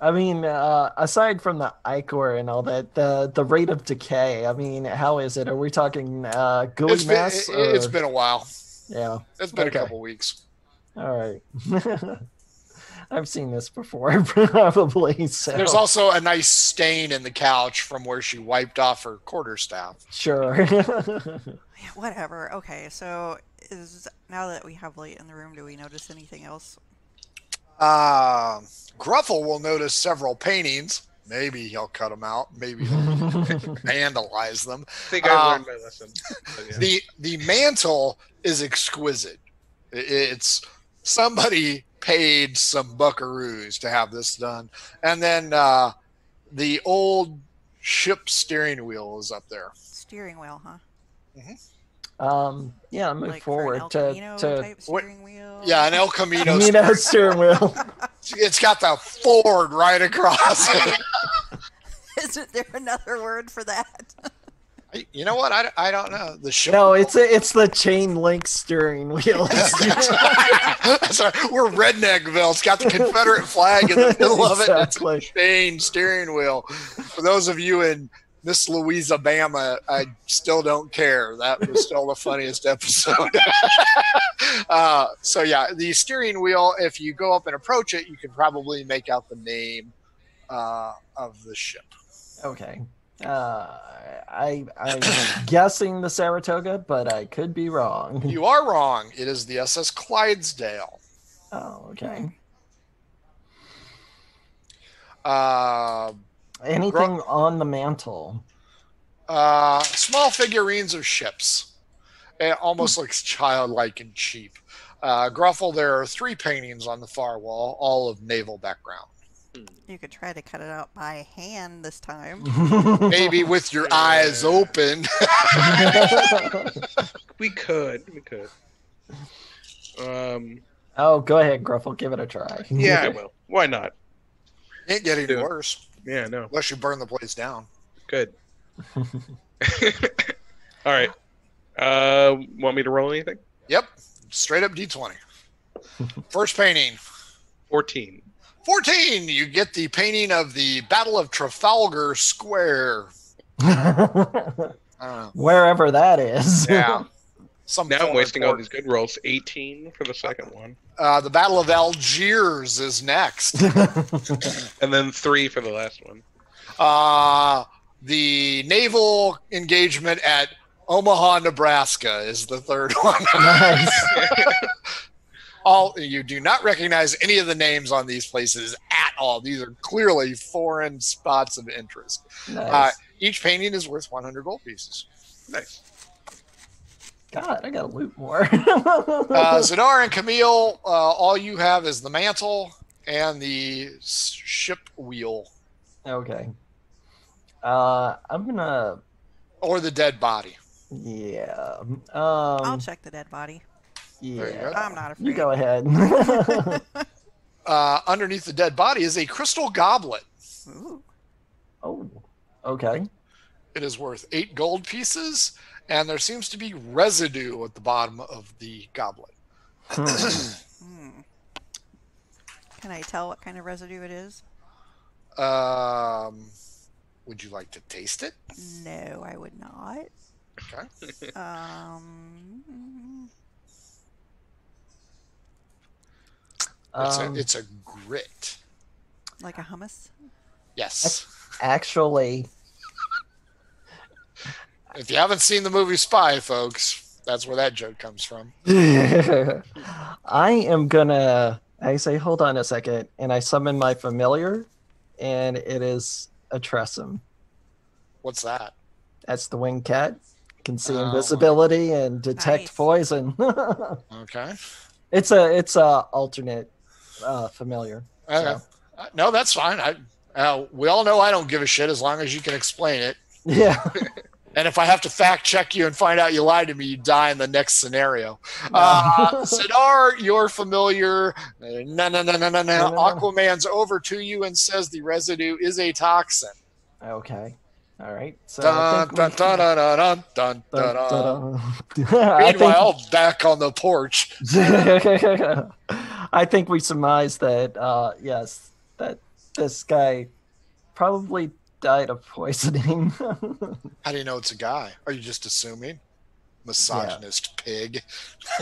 I mean, uh, aside from the ichor and all that, the the rate of decay. I mean, how is it? Are we talking uh, gooey It's been, mess? it, has been a while. yeah. It's been Okay. a couple weeks. All right. I've seen this before, probably. So There's also a nice stain in the couch from where she wiped off her quarterstaff. sure. Yeah, whatever. Okay, so is now that we have light in the room, do we notice anything else? Uh, Gruffle will notice several paintings. Maybe he'll cut them out. Maybe he'll vandalize them. I think I learned my lesson. Yeah. The the mantle is exquisite. It's somebody paid some buckaroos to have this done, and then uh, the old ship steering wheel is up there. Steering wheel, huh? um, yeah, move like forward for an to El Camino to type What- steering wheel. Yeah, an El Camino. you know steering wheel. It's got the Ford right across it. Isn't there another word for that? You know what? I, I don't know. The ship. No, it's a, it's the chain link steering wheel. Sorry, we're Redneckville. It's got the Confederate flag in the middle of it. and It's Exactly. a chain steering wheel. For those of you in Miss Louisa, Bama, I still don't care. That was still the funniest episode. uh, so yeah, the steering wheel. If you go up and approach it, you can probably make out the name uh, of the ship. Okay. Uh, I I'm guessing the Saratoga, but I could be wrong. You are wrong. It is the SS Clydesdale. Oh, okay. Uh, Anything on the mantle? Uh, small figurines of ships. It almost looks childlike and cheap. Uh, Gruffle, there are three paintings on the far wall, all of naval background. You could try to cut it out by hand this time. Maybe with your eyes open. we could. We could. Um. oh, go ahead, Gruffle. Give it a try. Yeah, I will. Why not? Ain't getting Yeah. worse Yeah. No. unless you burn the place down. Good. All right. Uh, want me to roll anything? Yep, straight up D20. First painting. Fourteen. 14, you get the painting of the Battle of Trafalgar Square. I don't know. Wherever that is. Yeah. Some Now I'm foreign wasting all these good rolls. Eighteen for the second one, Uh, the Battle of Algiers is next. and then three for the last one. Uh, the naval engagement at Omaha, Nebraska is the third one. nice. All you do not recognize any of the names on these places at all. These are clearly foreign spots of interest. Uh, each painting is worth 100 gold pieces. Nice. God, I gotta loot more. Uh, Zadar and Camille, uh, all you have is the mantle and the ship wheel okay. Uh, I'm gonna. or the dead body. Yeah. I'll Um. check the dead body. There you Yeah. I'm not afraid. You go ahead. Uh, underneath the dead body is a crystal goblet. Ooh. oh. Okay. It is worth eight gold pieces, and there seems to be residue at the bottom of the goblet. Hmm. Hmm. Can I tell what kind of residue it is? Um, would you like to taste it? No, I would not. Okay. Um, It's, Um, a, it's a grit. like a hummus. Yes. Actually, If you haven't seen the movie Spy, folks, that's where that joke comes from. I am gonna. I say, hold on a second, and I summon my familiar, and it is a Tressym. What's that? That's the winged cat. Can see Oh. invisibility and detect Nice. poison. Okay. it's a it's a alternate uh, familiar. Okay. So, Uh, no, that's fine. I uh, we all know I don't give a shit as long as you can explain it. yeah. And if I have to fact check you and find out you lied to me, you die in the next scenario. Uh, Sidar, you're familiar. No, no, no, no, no, no. Aquaman's over to you and says the residue is a toxin. okay. All right. So I Dun, think dun, dun, dun, dun, dun, dun, Dun, dun. dun, dun. Think Meanwhile, back on the porch. I think we surmise that uh, yes, that this guy probably died of poisoning. How do you know it's a guy? Are you just assuming? Misogynist pig.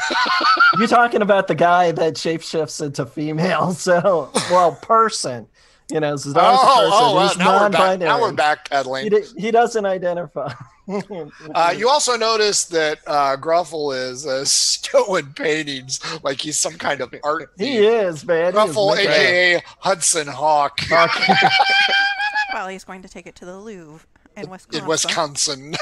You're talking about the guy that shapeshifts into female, so well, person. You know, Zadar's Oh, a person. oh, He's now we're back. Now we're backpedaling. d- he doesn't identify. Uh, you also notice that uh, Gruffle is uh, stowing paintings like he's some kind of art. he thief. is man. He is Gruffle, making- aka Hudson Hawk, Well, he's going to take it to the Louvre in Wisconsin. in Wisconsin.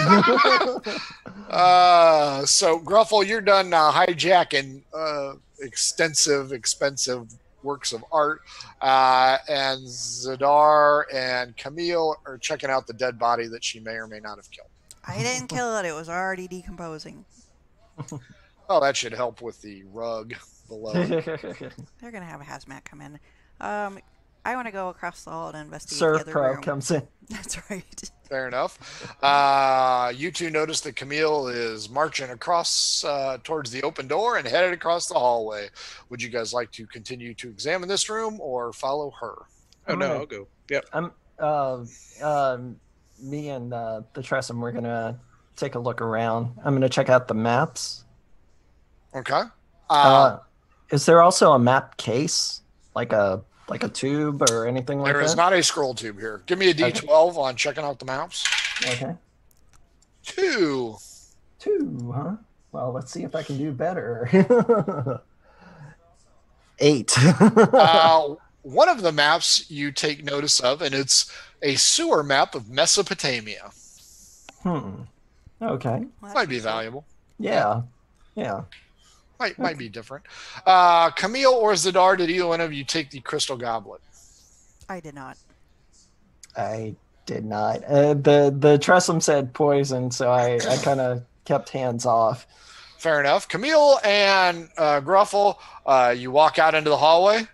uh, so Gruffle, you're done uh, hijacking uh, extensive, expensive works of art, uh, and Zadar and Camille are checking out the dead body that she may or may not have killed. I didn't kill it. It was already decomposing. Oh, that should help with the rug below. They're gonna have a hazmat come in. Um, I want to go across the hall and investigate the Surf other Pro room. comes in. That's right. Fair enough. Uh, you two notice that Camille is marching across uh, towards the open door and headed across the hallway. Would you guys like to continue to examine this room or follow her? Oh no, I'll go. Yep. I'm uh, um, me and uh, the Tressym. We're gonna take a look around. I'm gonna check out the maps. Okay. Uh, Uh, is there also a map case, like a like a tube or anything like that? There is not a scroll tube here. Give me a D12 on checking out the maps. Okay, Two. two, huh? Well, let's see if I can do better. Eight. Uh, one of the maps you take notice of, and it's a sewer map of Mesopotamia. hmm. Okay. Well, Might be that's valuable. Yeah. Yeah. Might might be different. Uh, Camille or Zadar, did either one of you take the crystal goblet? I did not. I did not. Uh, the the Tressym said poison, so I I kind of kept hands off. Fair enough. Camille and uh, Gruffle, uh, you walk out into the hallway.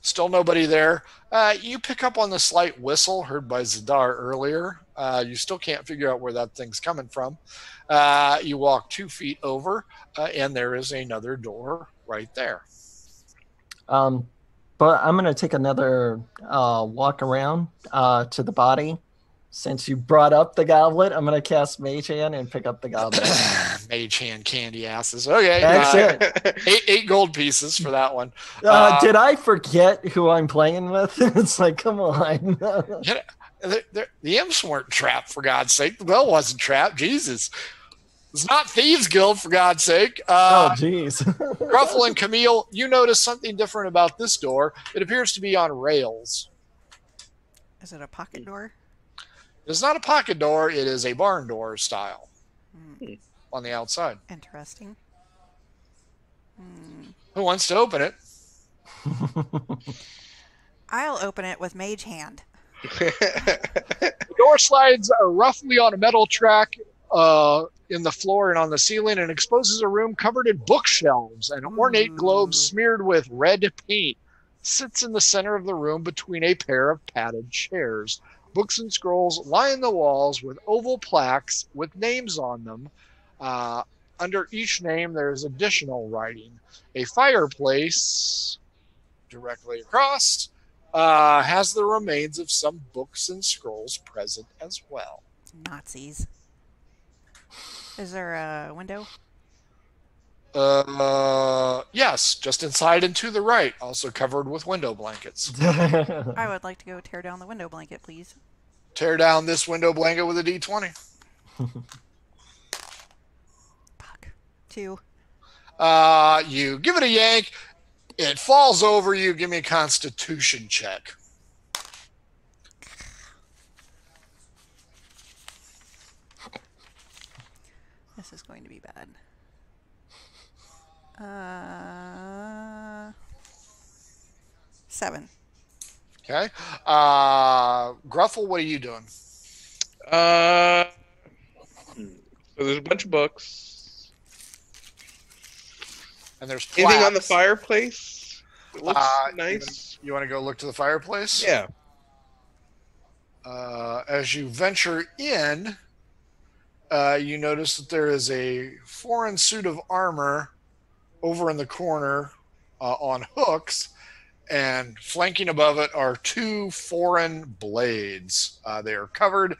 Still nobody there. Uh, you pick up on the slight whistle heard by Zadar earlier. Uh, you still can't figure out where that thing's coming from. Uh, you walk two feet over, uh, and there is another door right there. Um, but I'm gonna take another uh, walk around uh, to the body. Since you brought up the goblet, I'm gonna cast Mage Hand and pick up the goblet. Mage hand candy asses. Okay. That's uh, it. Eight, eight gold pieces for that one. Uh, Uh, did I forget who I'm playing with? it's like, come on. They're- they're- the imps weren't trapped, for God's sake. The bell wasn't trapped. Jesus. It's not Thieves Guild, for God's sake. oh, Uh, jeez. Gruffle and Camille, you notice something different about this door. It appears to be on rails. Is it a pocket door? It's not a pocket door, it is a barn door style Hmm, on the outside. interesting. Hmm. Who wants to open it? I'll open it with Mage Hand. The door slides are roughly on a metal track uh, in the floor and on the ceiling and exposes a room covered in bookshelves. and ornate globe Ooh. smeared with red paint sits in the center of the room between a pair of padded chairs. Books and scrolls line the walls with oval plaques with names on them. Uh, under each name, there is additional writing. A fireplace directly across uh, has the remains of some books and scrolls present as well. Nazis. Is there a window? Uh, yes, just inside and to the right, also covered with window blankets. I would like to go tear down the window blanket, please. Tear down this window blanket with a d20. Fuck. Two. Uh, you give it a yank. It falls over you. Give me a constitution check. This is going to be bad. Uh, seven. Okay. Uh, Gruffle, what are you doing? Uh, so there's a bunch of books. And there's Anything on the fireplace? It looks Uh, nice. You want to go look to the fireplace? Yeah. Uh, as you venture in, uh, you notice that there is a foreign suit of armor over in the corner uh, on hooks, and flanking above it are two foreign blades. Uh, they are covered,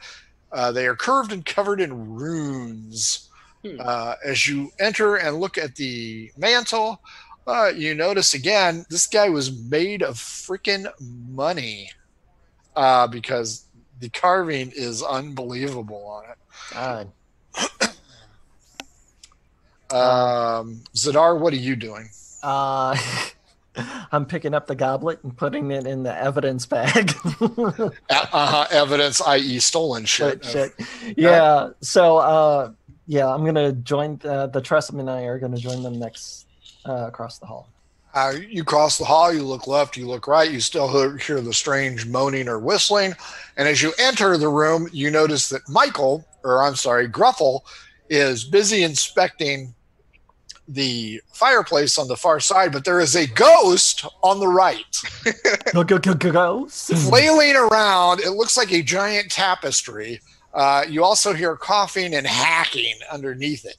uh, they are curved and covered in runes. Hmm. Uh, as you enter and look at the mantle, uh, you notice again this guy was made of freaking money uh, because the carving is unbelievable on it. God. Um, Zadar, what are you doing? Uh, I'm picking up the goblet and putting it in the evidence bag. Uh, uh evidence, i.e., stolen shit. Shit, shit. Yeah. So, uh, yeah, I'm gonna join uh, the Tressym and I are gonna join them next uh, across the hall. Uh, you cross the hall, you look left, you look right, you still hear, hear the strange moaning or whistling. And as you enter the room, you notice that Michael, or I'm sorry, Gruffle, is busy inspecting the fireplace on the far side, but there is a ghost on the right. Go go go go ghost. flailing around. It looks like a giant tapestry. Uh, you also hear coughing and hacking underneath it.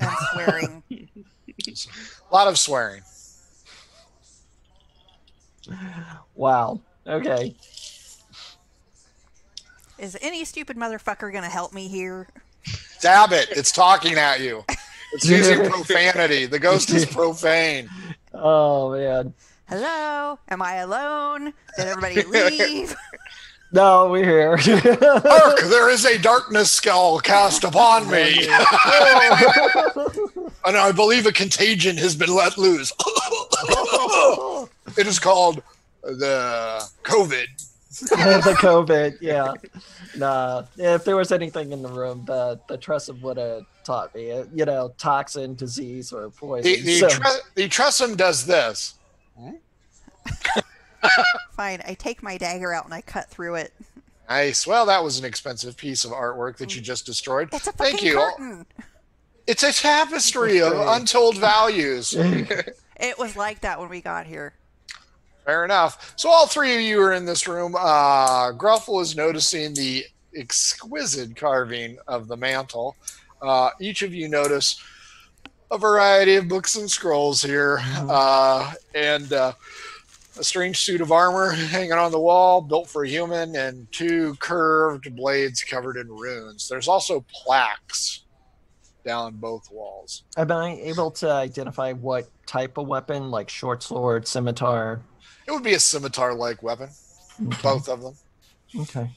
And swearing. A lot of swearing. Wow. Okay. is any stupid motherfucker gonna help me here? Dab it. It's talking at you. It's using profanity. The ghost is profane. Oh man. Hello? Am I alone? Did everybody leave? No, we're here. Hark, there is a darkness spell cast upon me. and I believe a contagion has been let loose. it is called the COVID. the COVID, yeah. Nah, if there was anything in the room, the the Tressym would have taught me. uh, You know, toxin, disease, or poison. The, the, So- tre- the Tressym does this. Fine, I take my dagger out and I cut through it. Nice. Well, that was an expensive piece of artwork that you just destroyed. It's a fucking Thank you. curtain. It's a tapestry of untold values. It was like that when we got here. Fair enough. So all three of you are in this room. Uh, Gruffle is noticing the exquisite carving of the mantle. Uh, each of you notice a variety of books and scrolls here, uh, and uh, a strange suit of armor hanging on the wall, built for a human, and two curved blades covered in runes. There's also plaques down both walls. Am I able to identify what type of weapon, like short sword, scimitar? It would be a scimitar-like weapon, Okay. both of them. okay.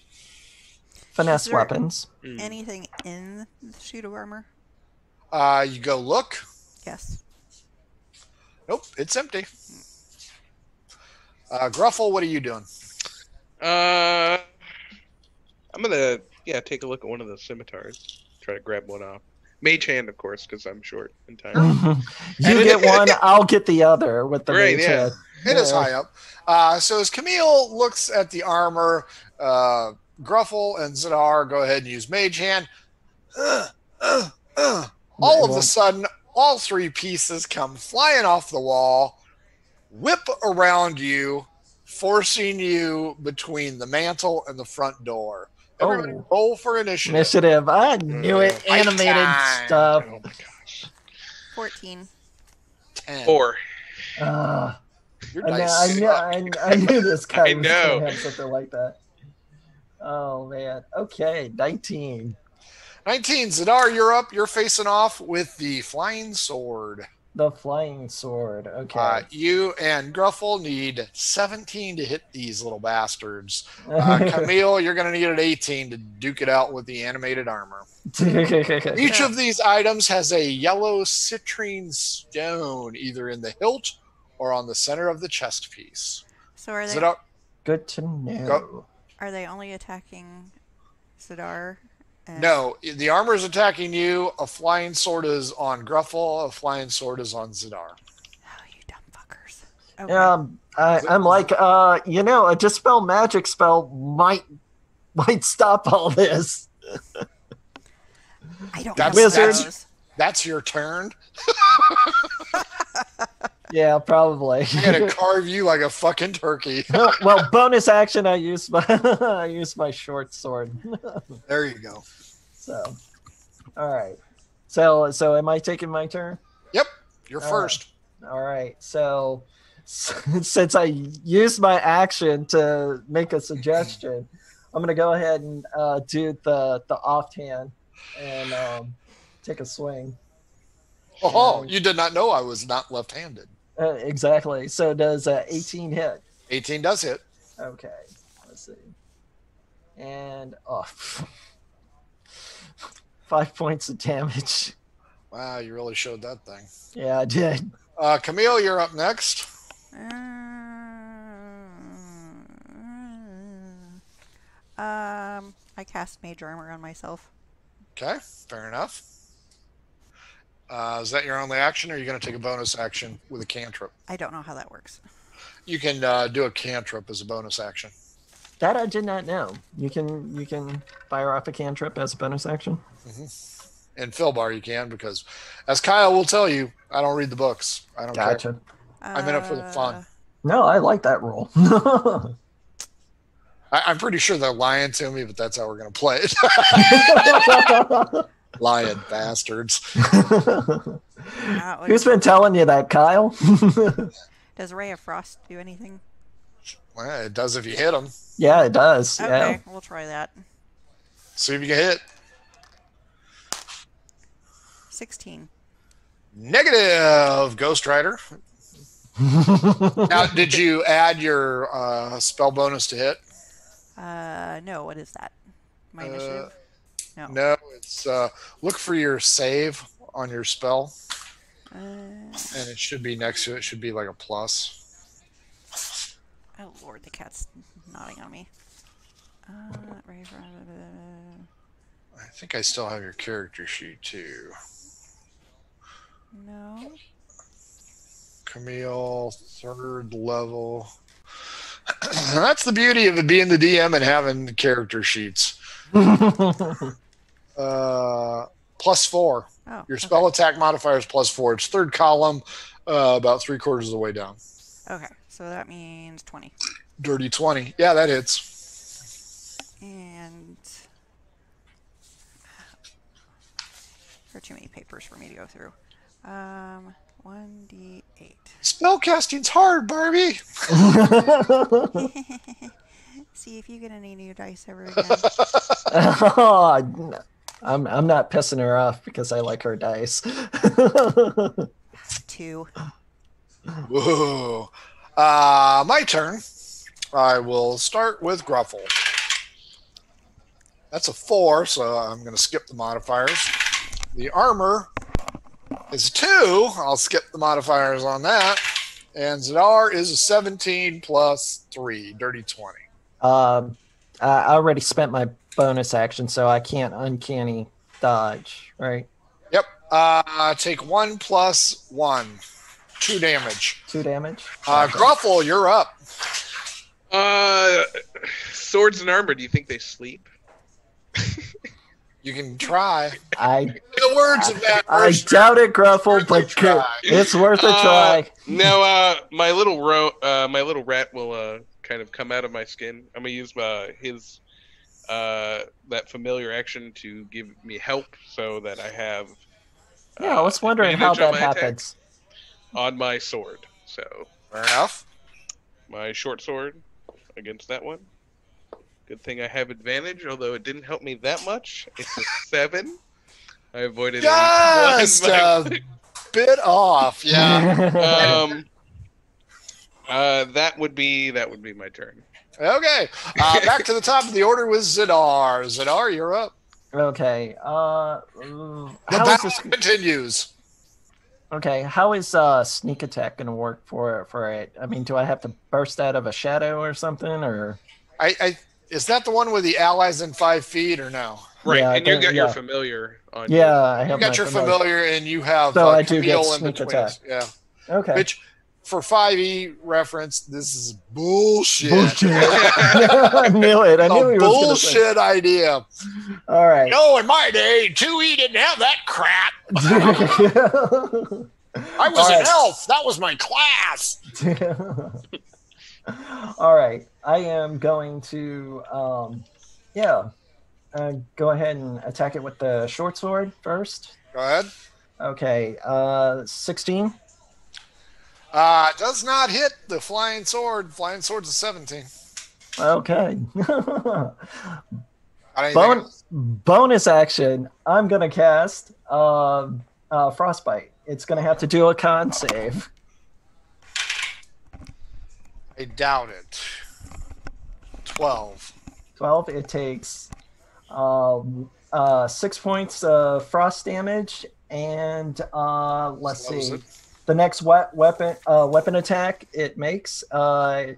Finesse Is there- weapons. Mm. Anything in the suit of armor? Uh, you go look. Yes. Nope, it's empty. Uh, Gruffle, what are you doing? Uh, I'm gonna yeah take a look at one of the scimitars. Try to grab one off. Mage hand, of course, because I'm short in time. you get one, I'll get the other with the Right, mage yeah. hand. It is Yeah. high up. Uh, so as Camille looks at the armor, uh, Gruffle and Zadar go ahead and use Mage Hand. Uh, uh, uh. All of a sudden, all three pieces come flying off the wall, whip around you, forcing you between the mantle and the front door. Everybody Oh. roll for initiative. Initiative. I knew it. Fight Animated time. stuff. Oh my gosh. 14. Ten. Four. Uh, Your I, kn- I, kn- I, I knew this guy I was going to have something like that. Oh, man. Okay, 19. 19, Zadar, you're up. You're facing off with the flying sword. The flying sword. Okay. Uh, you and Gruffle need 17 to hit these little bastards. Uh, Camille, you're going to need an 18 to duke it out with the animated armor. Each of these items has a yellow citrine stone either in the hilt or on the center of the chest piece. So are they it up? Good to know. Go- are they only attacking Sidar? And No, the armor is attacking you. A flying sword is on Gruffle. A flying sword is on Zidar. Oh, you dumb fuckers. Okay. Um, I, I'm like, uh, you know, a dispel magic spell might might stop all this. I don't That's- have that's- That's your turn. Yeah, probably. I'm gonna carve you like a fucking turkey. well, bonus action. I use my I use my short sword. There you go. So, all right. So, so am I taking my turn? Yep, you're All first. All right. So, since I used my action to make a suggestion, I'm gonna go ahead and uh, do the the offhand and um, take a swing. Oh, you did not know I was not left-handed. Uh, exactly. So does uh, 18 hit? 18 does hit. Okay. Let's see. And off. Five points of damage. Wow, you really showed that thing. Yeah, I did. Uh, Camille, you're up next. Um, I cast Mage Armor on myself. Okay, fair enough. Uh, is that your only action, or are you going to take a bonus action with a cantrip? I don't know how that works. You can uh, do a cantrip as a bonus action. That I did not know. You can you can fire off a cantrip as a bonus action. In Philbar, you can because, as Kyle will tell you, I don't read the books. I don't care. Gotcha. I'm in it for the fun. Uh, No, I like that rule. I, I'm pretty sure they're lying to me, but that's how we're going to play it. lying bastards. Who's been telling you that, Kyle? does Ray of Frost do anything? Well, it does if you hit them. yeah, it does. Okay, Yeah. we'll try that. See if you can hit. 16. Negative, Ghost Rider. Now, did you add your uh, spell bonus to hit? Uh, no, what is that? My Uh, initiative? No. No, it's uh, look for your save on your spell, Uh, and it should be next to it. Should be like a plus. oh, Lord, the cat's nodding on me. Uh, Ray of Frost. I think I still have your character sheet too. No. Camille, third level. That's the beauty of it being the DM and having character sheets. Uh, plus four. Oh. Your okay. spell attack modifier is plus four. It's third column, uh, about three quarters of the way down. Okay, so that means 20. Dirty 20. Yeah, that hits. And. There are too many papers for me to go through. Um, 1d8. Spellcasting's hard, Barbie. See if you get any new dice ever again. oh, I'm I'm not pissing her off because I like her dice. Two. Whoa. Uh, my turn. I will start with Gruffle. That's a four, so I'm going to skip the modifiers. The armor is a two. I'll skip the modifiers on that. And Zadar is a 17 plus three, dirty 20. um, I I already spent my bonus action, so I can't uncanny dodge, right? Yep. Uh, take one plus one, two damage. Two damage. Uh, Gruffle, you're up. Uh, swords and armor. Do you think they sleep? You can try. I In the words of that I verse, doubt it, Gruffle, but try. it's worth a Uh, try. No, uh, my little ro- uh, my little rat will uh, kind of come out of my skin. I'm gonna use uh, his uh, that familiar action to give me help, so that I have. Yeah, I was wondering how that happens. on my sword. So Fair enough. my short sword against that one. Good thing I have advantage, although it didn't help me that much. It's a seven. I avoided a Just one by- uh, bit off. Yeah. Um, uh, that would be that would be my turn. Okay. Uh, back to the top of the order with Zadar. Zadar, you're up. okay. Uh, The battle this? continues. Okay, how is uh sneak attack gonna work for for it? I mean, do I have to burst out of a shadow or something, or I, I is that the one with the allies in five feet or no? Right, Yeah, and you think- got your familiar on. yeah, I You got your familiar. familiar and you have So uh, I do get Camille in sneak attack. Yeah. Okay. Which for 5e reference, this is bullshit. Bullshit. I knew it. I knew a he was gonna bullshit idea. All right. No, in my day, 2e didn't have that crap. I was All an elf. That was my class. All right, I am going to, um, yeah, uh, go ahead and attack it with the short sword first. Go ahead. Okay, uh, 16. Uh, does not hit the flying sword. Flying sword's a 17. Okay. Bon- bonus action. I'm gonna cast uh, uh, frostbite. It's gonna have to do a con save. I doubt it. 12. 12. It takes um, uh, six points of frost damage, and uh, let's Slows see. it. The next we- weapon uh, weapon attack it makes uh,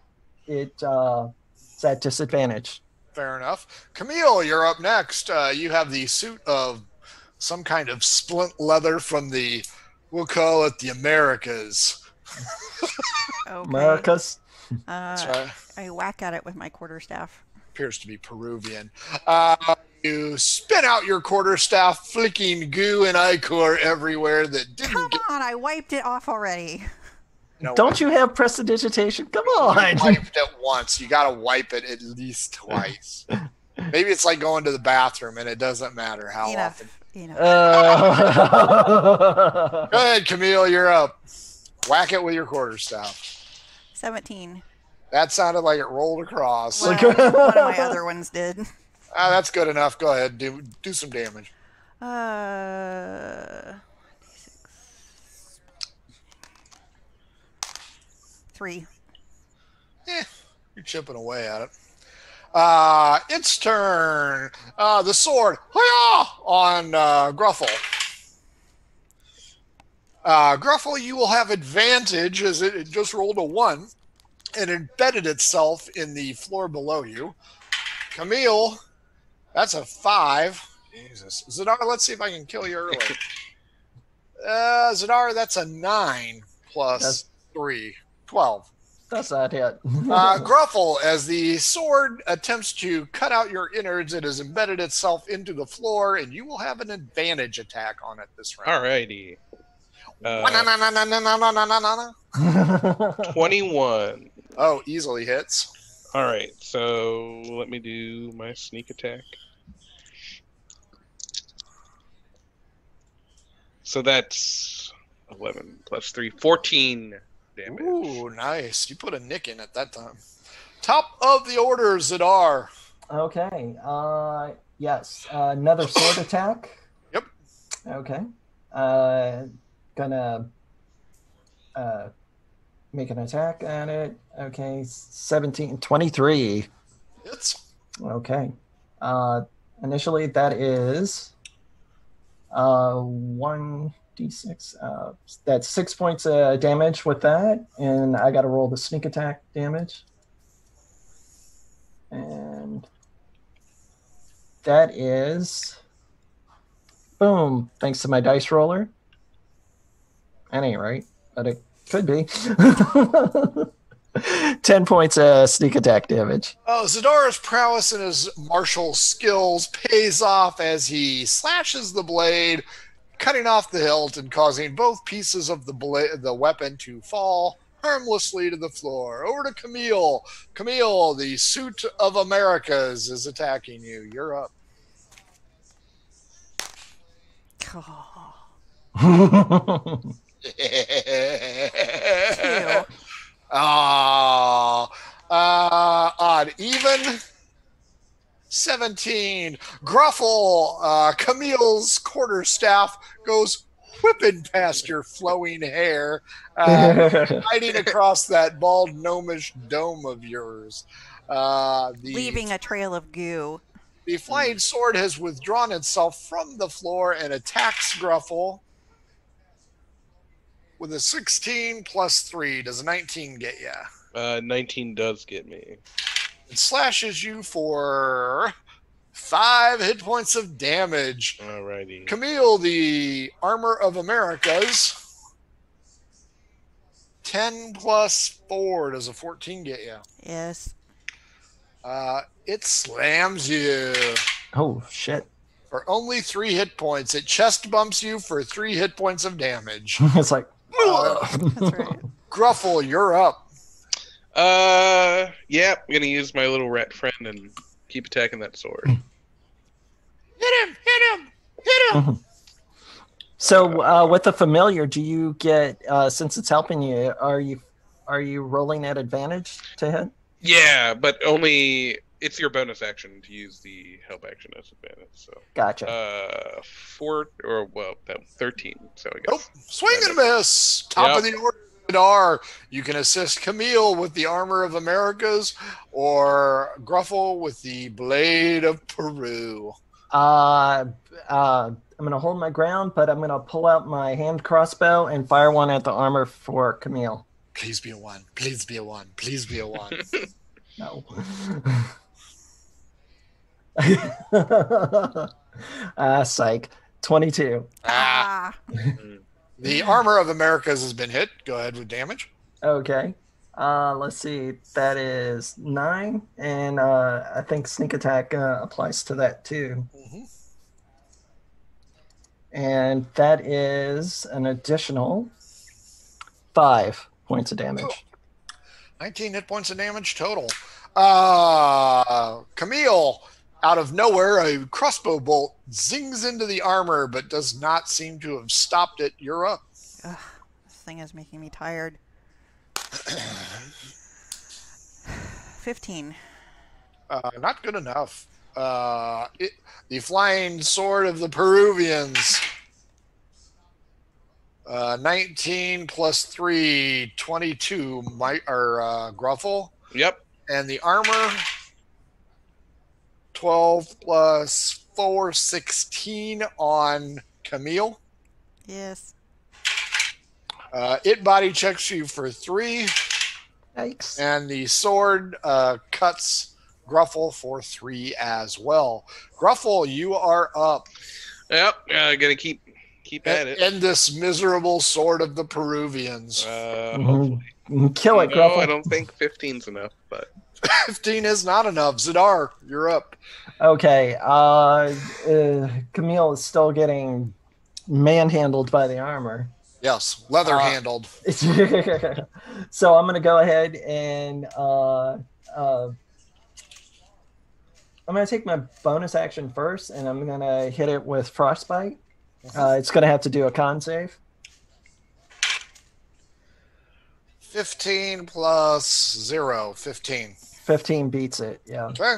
it uh, it's at disadvantage. Fair enough. Camille, you're up next. Uh, you have the suit of some kind of splint leather from the, we'll call it the Americas. Okay. Marcus. That's Uh, right. I whack at it with my quarterstaff. Appears to be Peruvian. Uh, you spin out your quarterstaff, flicking goo and ichor everywhere that didn't Come get. on, I wiped it off already. No, Don't you have prestidigitation? Come on. wiped it once. You got to wipe it at least twice. Maybe it's like going to the bathroom and it doesn't matter how often. Enough. Enough. Uh, Go ahead, Camille, you're up. Whack it with your quarterstaff. 17. That sounded like it rolled across. Well, one of my other ones did. Ah, that's good enough. Go ahead, do do some damage. Uh, three. Eh, you're chipping away at it. Uh, its turn. Uh, the sword Hi-yah! on uh, Gruffle. Uh, Gruffle, you will have advantage as it, it just rolled a one and embedded itself in the floor below you. Camille, that's a five. Jesus. Zadar, let's see if I can kill you early. Uh, Zadar, that's a nine plus that's, three. Twelve. That's not it. uh, Gruffle, as the sword attempts to cut out your innards, it has embedded itself into the floor, and you will have an advantage attack on it this round. Alrighty. Uh, 21. Oh, easily hits. All right, so let me do my sneak attack. So that's 11 plus 3, 14 damage. Ooh, nice. You put a nick in at that time. Top of the order, Zadar. okay. Uh, yes. Uh, another sword attack. Yep. Okay. Uh, gonna uh, make an attack at it. Okay. 17, 23. Hits. Okay. Uh, initially, that is uh, 1d6. Uh, that's six points uh, damage with that. And I got to roll the sneak attack damage. And that is. Boom. Thanks to my dice roller. That ain't right, but it could be. 10 points uh, sneak attack damage. Oh, Zadar's prowess and his martial skills pays off as he slashes the blade, cutting off the hilt and causing both pieces of the bla- the weapon to fall harmlessly to the floor. Over to Camille. Camille, the suit of Americas is attacking you. You're up. Oh, oh, uh, odd. Even 17. Gruffle, uh, Camille's quarterstaff goes whipping past your flowing hair, uh, hiding across that bald gnomish dome of yours. Uh, the, Leaving a trail of goo. the flying sword has withdrawn itself from the floor and attacks Gruffle with a 16 plus 3. Does a 19 get you? Uh, 19 does get me. It slashes you for five hit points of damage. Alrighty. Camille, the armor of Americas. 10 plus 4. Does a 14 get you? Yes. Uh, it slams you oh shit! for only three hit points. It chest bumps you for three hit points of damage. it's like. That's right. Gruffle, you're up. Uh, yeah, I'm gonna use my little rat friend and keep attacking that sword. Hit him! Hit him! Hit him! So uh, with the familiar, do you get uh, since it's helping you? Are you are you rolling at advantage to hit? yeah, but only it's your bonus action to use the help action as advantage. So, Gotcha. uh, four or well, thirteen. So I Nope. guess. Swing and a miss. Top of the order. Are you can assist Camille with the armor of Americas or Gruffle with the blade of Peru. Uh, uh, I'm gonna hold my ground, but I'm gonna pull out my hand crossbow and fire one at the armor for Camille. Please be a one. Please be a one. Please be a one. No. Ah, psych. Twenty-two. ah, the armor of Americas has been hit. Go ahead with damage. Okay. Uh, let's see. That is nine, and uh, I think sneak attack uh, applies to that too. Mhm. And that is an additional five points of damage. 19 hit points of damage total. Uh, Camille, out of nowhere, a crossbow bolt zings into the armor, but does not seem to have stopped it. You're up. Ugh, this thing is making me tired. 15. Uh, not good enough. Uh, it, the flying sword of the Peruvians. Uh, 19 plus 3, 22, might, or uh, Gruffle. Yep. And the armor, 12 plus 4, 16 on Camille. Yes. Uh, it body checks you for 3, Yikes. and the sword uh, cuts Gruffle for 3 as well. Gruffle, you are up. Yep. Uh, gonna keep keep at it. And this miserable sword of the Peruvians. Uh, Mhm. hopefully. Kill it, no, I don't think 15's enough, but 15 is not enough. Zadar, you're up. Okay. Uh, uh, Camille is still getting manhandled by the armor. Yes, leather Uh, handled. so I'm gonna go ahead and uh, uh, I'm gonna take my bonus action first, and I'm gonna hit it with frostbite. Uh, it's gonna have to do a con save. 15 plus 0, 15. 15 beats it. Yeah. Okay.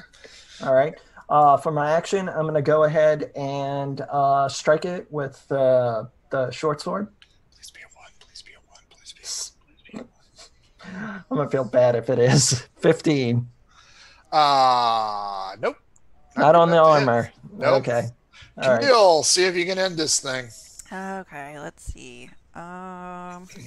All right. Uh, for my action, I'm gonna go ahead and uh, strike it with the the short sword. Please be a 1. Please be a 1. Please be a I'm gonna feel bad if it is 15. Uh, nope. Not on the enough to hit. armor. Nope. Okay. All right. Camille, see if you can end this thing. Okay, let's see. Um.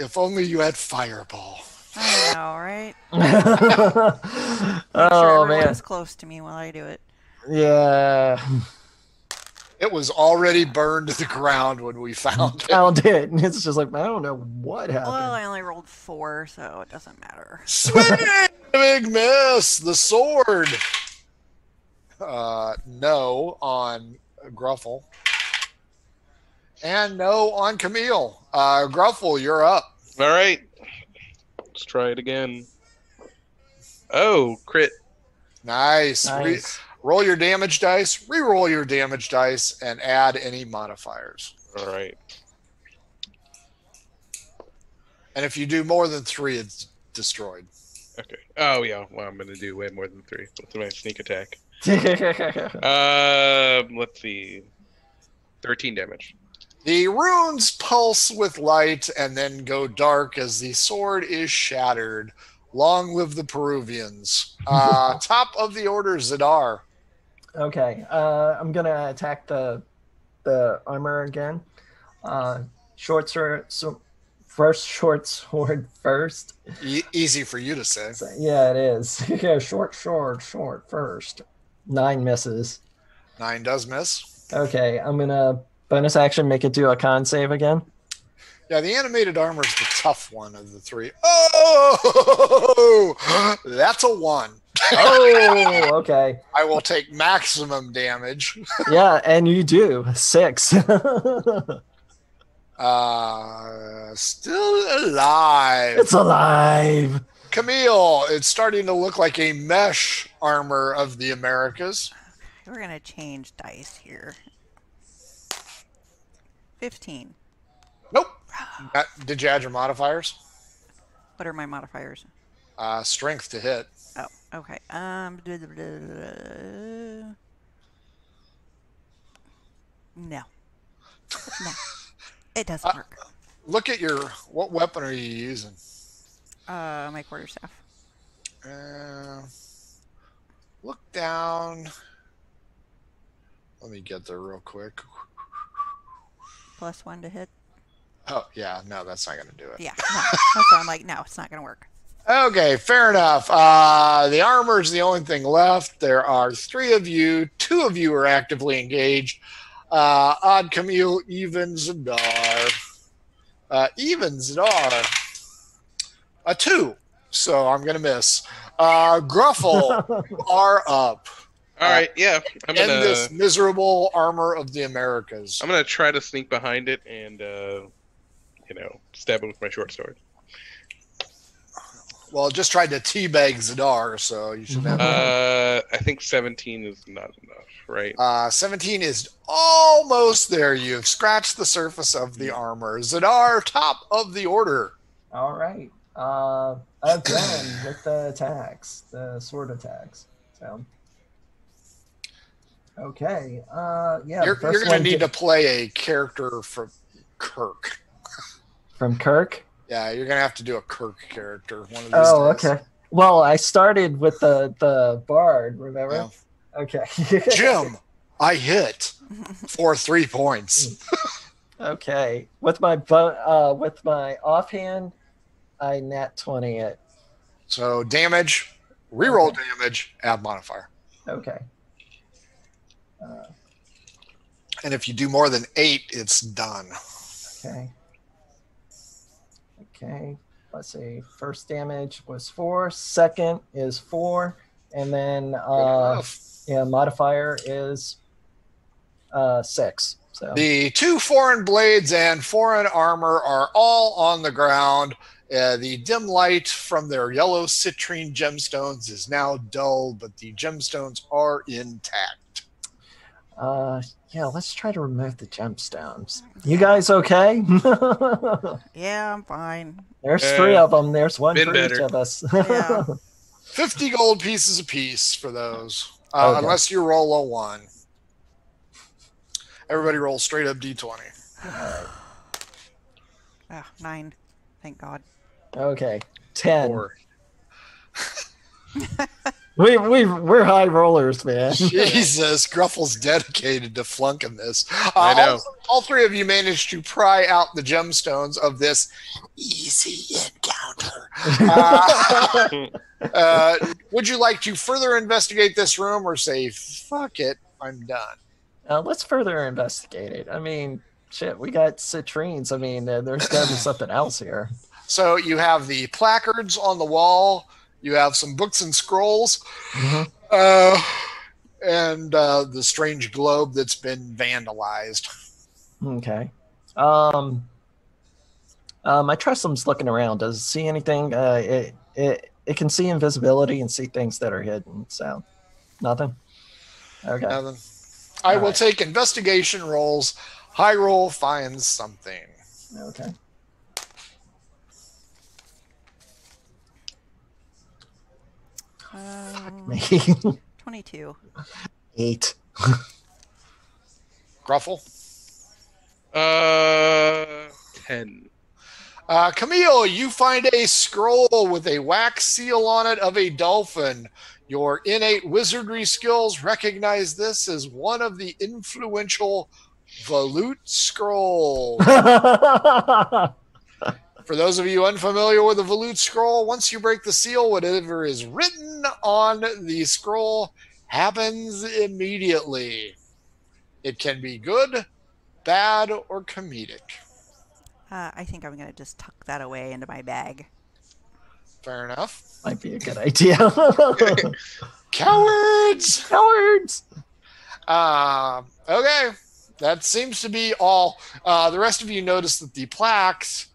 If only you had Fireball. I know, right? Make oh sure man. everyone's close to me while I do it. Yeah. It was already burned to the ground when we found it. Found it. And it's just like I don't know what happened. Well, I only rolled four, so it doesn't matter. Swing! Big miss! The sword! Uh, no on Gruffle. And no on Camille. Uh, Gruffle, you're up. all right. Let's try it again. Oh, crit. Nice. Re- nice. roll your damage dice, re-roll your damage dice, and add any modifiers. All right. And if you do more than three, it's destroyed. Okay. Oh yeah. Well, I'm gonna do way more than three with my sneak attack. Um, let's see. Thirteen damage. The runes pulse with light and then go dark as the sword is shattered. Long live the Peruvians. Uh, top of the order, Zadar. okay. Uh, I'm gonna attack the the armor again. Uh, short sword. So first short sword first. E- easy for you to say. So, yeah, it is. yeah, short sword, short first. Nine misses. Nine does miss. Okay, I'm gonna bonus action make it do a con save again. Yeah, the animated armor is the tough one of the three. Oh, that's a one. Oh, okay. I will take maximum damage. Yeah, and you do six. Uh, still alive. it's alive. Camille, it's starting to look like a mesh armor of the Americas. We're gonna change dice here. Fifteen. Nope. Uh, did you add your modifiers? What are my modifiers? Uh, strength to hit. Oh, okay. Um. duh, duh, duh. No. No. It doesn't work. Look at your. What weapon are you using? Uh, my quarterstaff. Uh, look down. Let me get there real quick. Plus one to hit. Oh yeah, no, that's not gonna do it. Yeah. No. That's why I'm like, no, it's not gonna work. Okay, fair enough. Uh, the armor is the only thing left. There are three of you. Two of you are actively engaged. Uh, Odd Camille, Even Zadar. Uh, even Zadar. A two. So I'm going to miss. Uh, Gruffle, you are up. All right. Yeah. I'm End gonna. this miserable armor of the Americas. I'm gonna try to sneak behind it and, uh, you know, stab it with my short sword. Well, just tried to teabag Zadar, so you should have. Uh, I think 17 is not enough, right? Uh, 17 is almost there. You've scratched the surface of the armor. Zadar, top of the order. All right. Uh, again with the attacks, the sword attacks. So. Okay. Uh, yeah. you're you're going to need to play a character from Kirk. from Kirk. Yeah, you're going to have to do a Kirk character. One of these Oh, days. okay. Well, I started with the the bard. Remember? Yeah. Okay. Jim, I hit for three points. okay. With my uh, with my offhand, I nat twenty it. So damage, reroll damage, add modifier. Okay. Uh, And if you do more than eight, it's done. okay. Okay. Let's see. First damage was four. Second is four, and then uh, yeah, modifier is uh six. So The two foreign blades and foreign armor are all on the ground. Uh, the dim light from their yellow citrine gemstones is now dull, but the gemstones are intact. Uh, yeah, let's try to remove the gemstones. You guys okay? Yeah, I'm fine. There's Uh, three of them. There's one been for each of us. Yeah. 50 gold pieces apiece for those, uh, Okay. unless you roll a one. Everybody roll straight up d20. Ah, nine. Thank God. okay, ten. Or We we we're high rollers, man. Jesus, Gruffle's dedicated to flunking this. Uh, I know. All, all three of you managed to pry out the gemstones of this easy encounter. Uh, uh, would you like to further investigate this room or say, fuck it, I'm done? Uh, let's further investigate it. I mean, shit, we got citrines. I mean, uh, there's got to be something else here. So you have the placards on the wall, you have some books and scrolls, uh, and uh, the strange globe that's been vandalized. Okay. Um. Uh, my Tressym's looking around. Does it see anything? Uh, it it it can see invisibility and see things that are hidden. So, nothing. Okay. Nothing. I All will right. take investigation rolls. High roll finds something. Okay. Um, Me. 22. Eight. Gruffle. Uh, ten. Uh, Camille, you find a scroll with a wax seal on it of a dolphin. Your innate wizardry skills recognize this as one of the influential Volute scrolls. For those of you unfamiliar with the Volute scroll, once you break the seal, whatever is written on the scroll happens immediately. It can be good, bad, or comedic. Uh, I think I'm going to just tuck that away into my bag. Fair enough. Might be a good idea. Cowards! Cowards. Uh, okay, that seems to be all. Uh, the rest of you notice that the plaques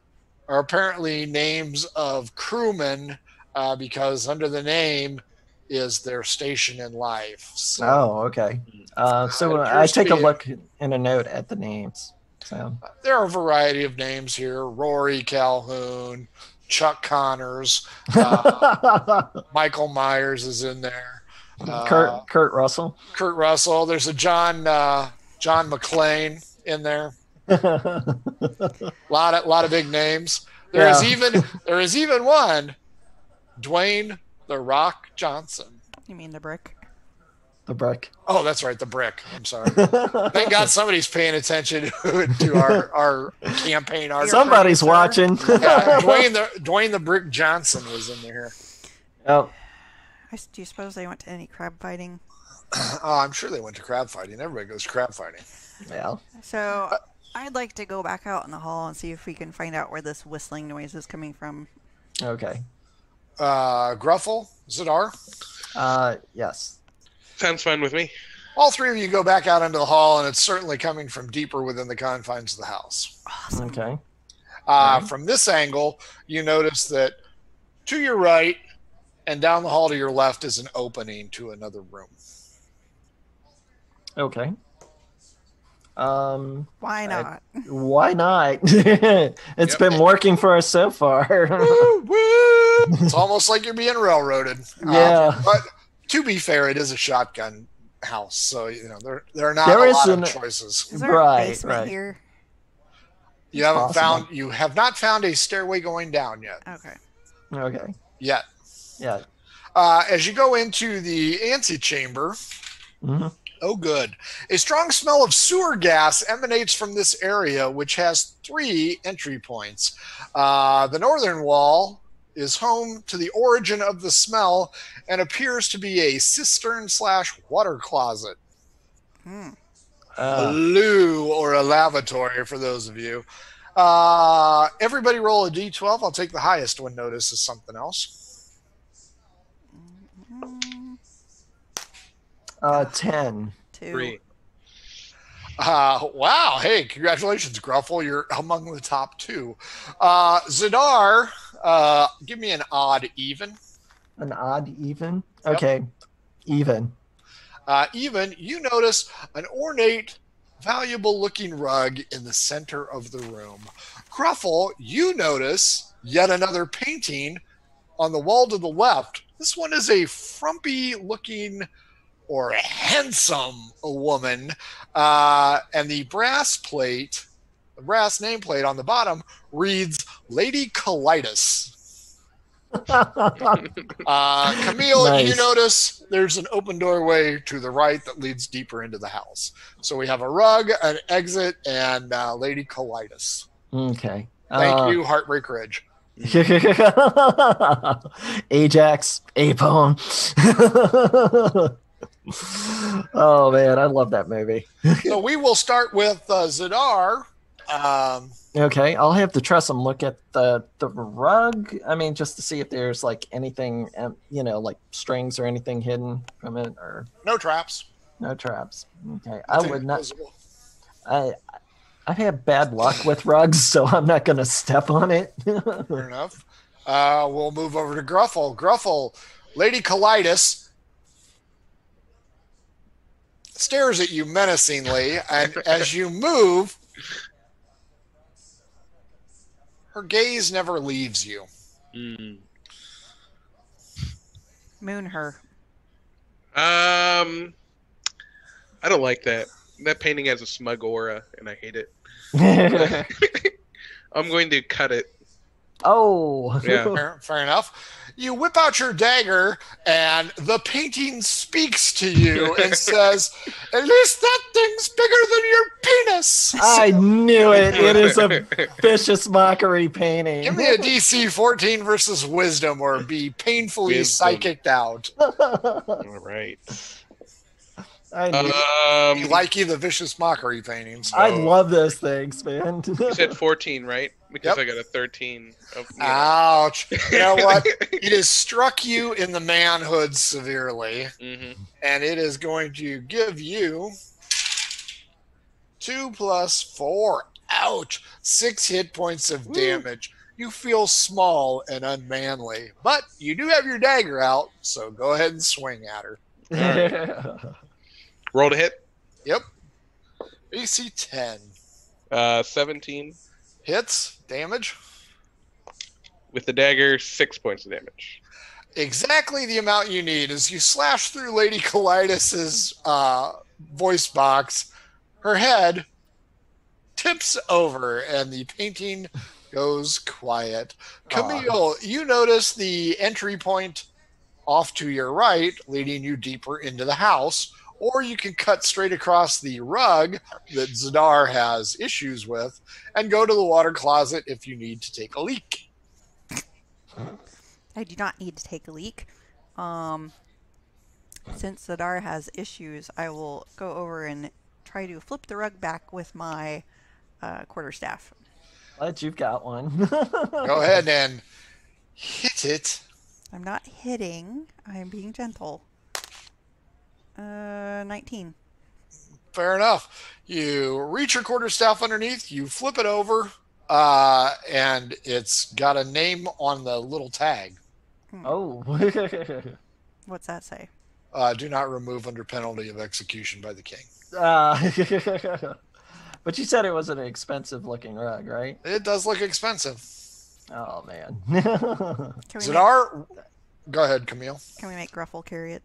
are apparently names of crewmen uh, because under the name is their station in life. So Oh, okay. Uh, so It I take a look in a note at the names. So there are a variety of names here Rory Calhoun, Chuck Connors, uh, Michael Myers is in there. Uh, Kurt Kurt Russell. Kurt Russell. There's a John uh, John McClane in there. lot of lot of big names. There is Yeah. even there is even one, Dwayne the Rock Johnson. You mean the brick? the brick. Oh, that's right, the brick. I'm sorry. Thank God somebody's paying attention to our our campaign art. Somebody's watching. Yeah, Dwayne the Dwayne the Brick Johnson was in there. oh, I s do you suppose they went to any crab fighting? Oh, I'm sure they went to crab fighting. Everybody goes crab fighting. yeah. So uh, I'd like to go back out in the hall and see if we can find out where this whistling noise is coming from. Okay. Uh, Gruffle, Zadar. Uh, yes. Sounds fine with me. All three of you go back out into the hall, and it's certainly coming from deeper within the confines of the house. Awesome. Okay. Uh, From this angle, you notice that to your right and down the hall to your left is an opening to another room. Okay. Um, Why I- not? why not? It's Yep. been working for us so far. Woo, woo. It's almost like you're being railroaded. Uh, Yeah. but to be fair, it is a shotgun house, so you know there there are not There a is lot an- of choices. Is there Right, a basement right. here? You haven't possible. found you have not found a stairway going down yet. Okay. okay. Yet. Yeah. Uh, as you go into the antechamber, Mhm. Oh, good. A strong smell of sewer gas emanates from this area, which has three entry points. Uh, the northern wall is home to the origin of the smell and appears to be a cistern slash water closet, Hmm. a Uh, loo or a lavatory for those of you. Uh, everybody roll a d12. I'll take the highest one. Notice is something else. Uh, ten. two. Three. Uh, wow. Hey, congratulations, Gruffle. You're among the top two. Uh, Zadar, uh, give me an odd even. An odd even. Yep. Okay. Even. Uh, even, you notice an ornate, valuable looking rug in the center of the room. Gruffle, you notice yet another painting on the wall to the left. This one is a frumpy looking or a handsome woman. Uh, and the brass plate, the brass nameplate on the bottom reads Lady Colitis. Uh, Camille, you notice there's an open doorway to the right that leads deeper into the house. So we have a rug, an exit, and uh, Lady Colitis. okay. Thank Uh, you, Heartbreak Ridge. Ajax, Apone. oh man, I love that movie. so we will start with uh, Zadar. Um, Okay, I'll have to trust him. look at the the rug. I mean, just to see if there's like anything, um, you know, like strings or anything hidden from it, or no traps. no traps. Okay, I would not. visible. I I've had bad luck with rugs, so I'm not gonna step on it. Fair enough. Uh, we'll move over to Gruffle. Gruffle, Lady Colitis stares at you menacingly, and as you move, her gaze never leaves you. Mm. Moon her. Um, I don't like that. That painting has a smug aura, and I hate it. I'm going to cut it. oh. Yeah. Fair, fair enough. You whip out your dagger, and the painting speaks to you and says, "At least that thing's bigger than your penis." I knew it. It is a vicious mockery painting. Give me a DC 14 versus Wisdom, or be painfully Wisdom. psychicked out. All right. I knew. You Um, like you the vicious mockery paintings. I love those things, man. you said 14, right? Because Yep. I got a 13. Of, you know. Ouch! You know what? it has struck you in the manhood severely. Mhm. and it is going to give you two plus four. Ouch! Six hit points of damage. You feel small and unmanly, but you do have your dagger out, so go ahead and swing at her. Roll to hit. Yep. AC 10. Uh, 17 Hits, damage. with the dagger, six points of damage. Exactly the amount you need as you slash through Lady Colitis's uh, voice box. Her head tips over and the painting goes quiet. Camille, you notice the entry point off to your right, leading you deeper into the house, or you can cut straight across the rug that Zadar has issues with and go to the water closet if you need to take a leak. I do not need to take a leak. Um, since Zadar has issues, I will go over and try to flip the rug back with my uh, quarterstaff. Glad you've got one. Go ahead and hit it. I'm not hitting. I am being gentle. Uh, 19. Fair enough. You reach your quarterstaff underneath, you flip it over, uh, and it's got a name on the little tag. oh. What's that say? Uh, do not remove under penalty of execution by the king. Uh, but you said it was an expensive looking rug, right? It does look expensive. Oh man. Can we, make, Zadar, go ahead, Camille. can we make Gruffle carry it?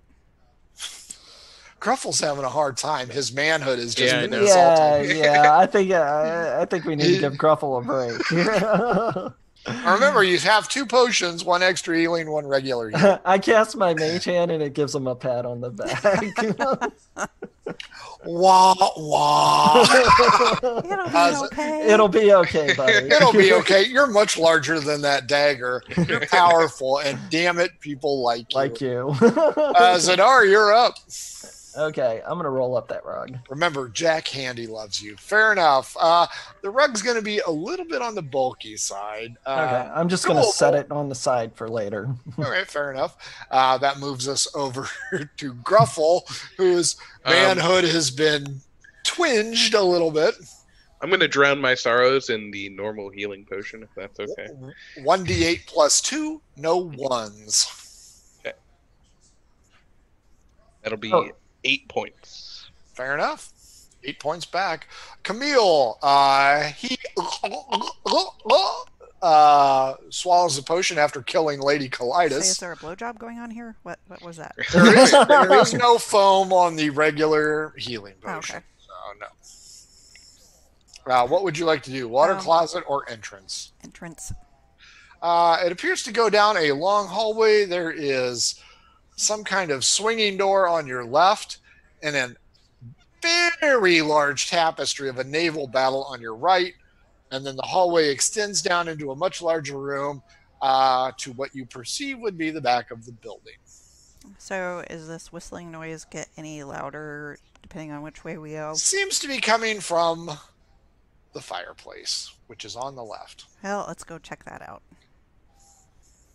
Gruffle's having a hard time. His manhood is just Yeah, I know. yeah, yeah. I think uh, I think we need to give Gruffle a break. Remember, you have two potions, one extra healing, one regular healing. I cast my mage hand and it gives him a pat on the back. wah, wah. It'll be How's okay. It'll be okay, buddy. It'll be okay. You're much larger than that dagger. You're powerful, and damn it, people like you. like you. Uh, Zadar, you're up. Okay, I'm gonna roll up that rug. Remember, Jack Handey loves you. Fair enough. Uh, the rug's going to be a little bit on the bulky side. Okay, Uh, I'm just gonna set it on the side for later. all right, fair enough. Uh, that moves us over to Gruffle, whose Um, manhood has been twinged a little bit. I'm going to drown my sorrows in the normal healing potion, if that's okay. 1d8 plus 2, no ones. Okay. That'll be Oh. Eight points. Fair enough. Eight points back. Camille, uh, he uh, swallows the potion after killing Lady Say, is there a blowjob going on here? What What was that? There is, there is no foam on the regular healing Oh, potion. okay. So, no. Uh, what would you like to do? Water Um, closet or entrance? Entrance. Uh, it appears to go down a long hallway. There is some kind of swinging door on your left, and then very large tapestry of a naval battle on your right. And then the hallway extends down into a much larger room uh, to what you perceive would be the back of the building. So, is this whistling noise get any louder depending on which way we go? Seems to be coming from the fireplace, which is on the left. Well, let's go check that out.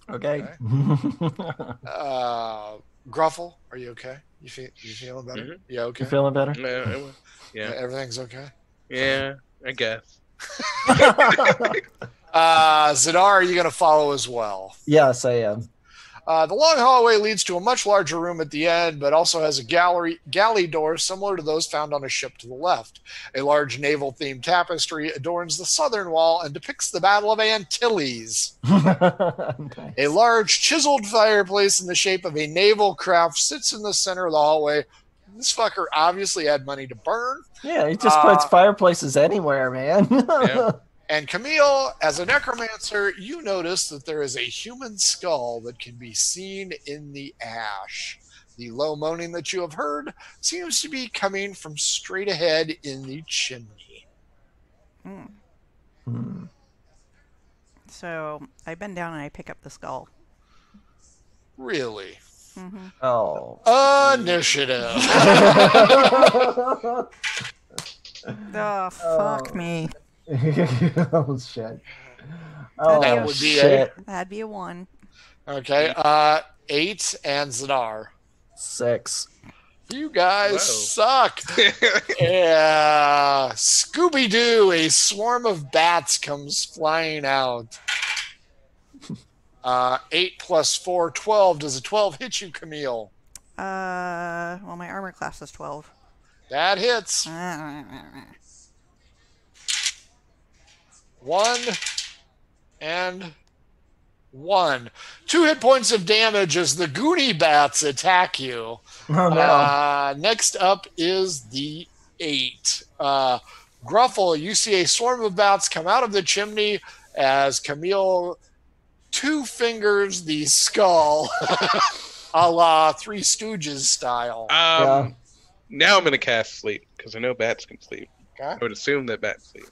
Okay. Uh, Gruffle, are you okay? You feel you feeling better? Mhm. Yeah, okay. you feeling better? Yeah, it was- yeah, Everything's okay. yeah, I guess. Uh, Zadar, are you going to follow as well? yes, I am. Uh, the long hallway leads to a much larger room at the end, but also has a gallery galley door similar to those found on a ship to the left. A large naval-themed tapestry adorns the southern wall and depicts the Battle of Antilles. Nice. A large chiseled fireplace in the shape of a naval craft sits in the center of the hallway. This fucker obviously had money to burn. Yeah, he just Uh, puts fireplaces anywhere, man. Yeah. And Camille, as a necromancer, you notice that there is a human skull that can be seen in the ash. The low moaning that you have heard seems to be coming from straight ahead in the chimney. Hmm. Hmm. So I bend down and I pick up the skull. Really? hmm Oh. Initiative. Oh, fuck Oh. me. oh shit. Oh That would be a- That'd be a one. Okay. Uh, eight and Zadar. Six. You guys Whoa. suck. Yeah. Scooby Doo, a swarm of bats comes flying out. Uh, 8 plus 4, 12. Does a 12 hit you, Camille? Uh, well, my armor class is 12. That hits. One and one. Two hit points of damage as the Goonie bats attack you. Oh no. Uh, next up is the eight. Uh, Gruffle, you see a swarm of bats come out of the chimney as Camille two fingers the skull, a la Three Stooges style. Um, Now I'm going to cast sleep because I know bats can sleep. Okay. I would assume that bats sleep.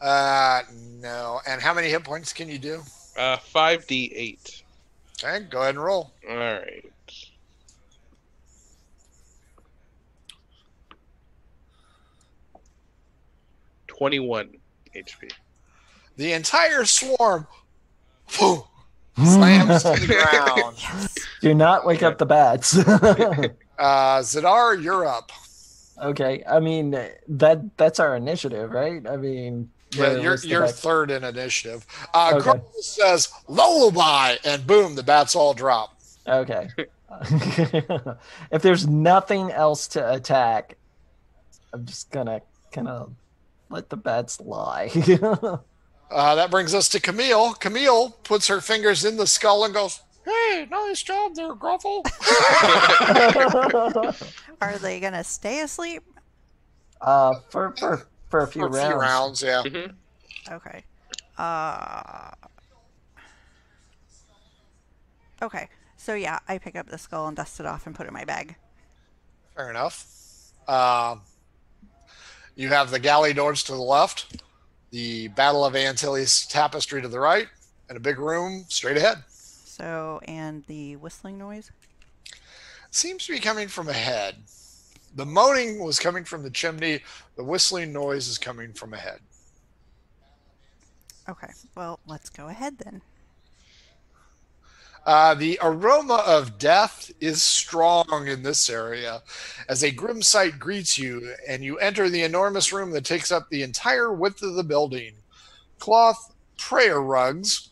Uh, no. And how many hit points can you do? Uh, 5d8. Okay, go ahead and roll. All right. Twenty-one HP. The entire swarm phew, slams to the ground. Do not wake up the bats. Uh, Zadar, you're up. okay. I mean that that's our initiative, right? I mean Yeah, the you're you're X- third in initiative. Uh, Okay. Carl says lullaby, and boom, the bats all drop. Okay. if there's nothing else to attack, I'm just gonna kind of let the bats lie. Uh, that brings us to Camille. Camille puts her fingers in the skull and goes, "Hey, nice job there, Gruffle." Are they gonna stay asleep? uh, for for for a few For a few rounds. rounds, yeah. Mhm. Okay. Uh. Okay. So yeah, I pick up the skull and dust it off and put it in my bag. Fair enough. Um, you have the galley doors to the left, the Battle of Antilles tapestry to the right, and a big room straight ahead. So and the whistling noise. Seems to be coming from ahead. The moaning was coming from the chimney. The whistling noise is coming from ahead. Okay. Well, let's go ahead then. Uh, the aroma of death is strong in this area as a grim sight greets you, and you enter the enormous room that takes up the entire width of the building. Cloth prayer rugs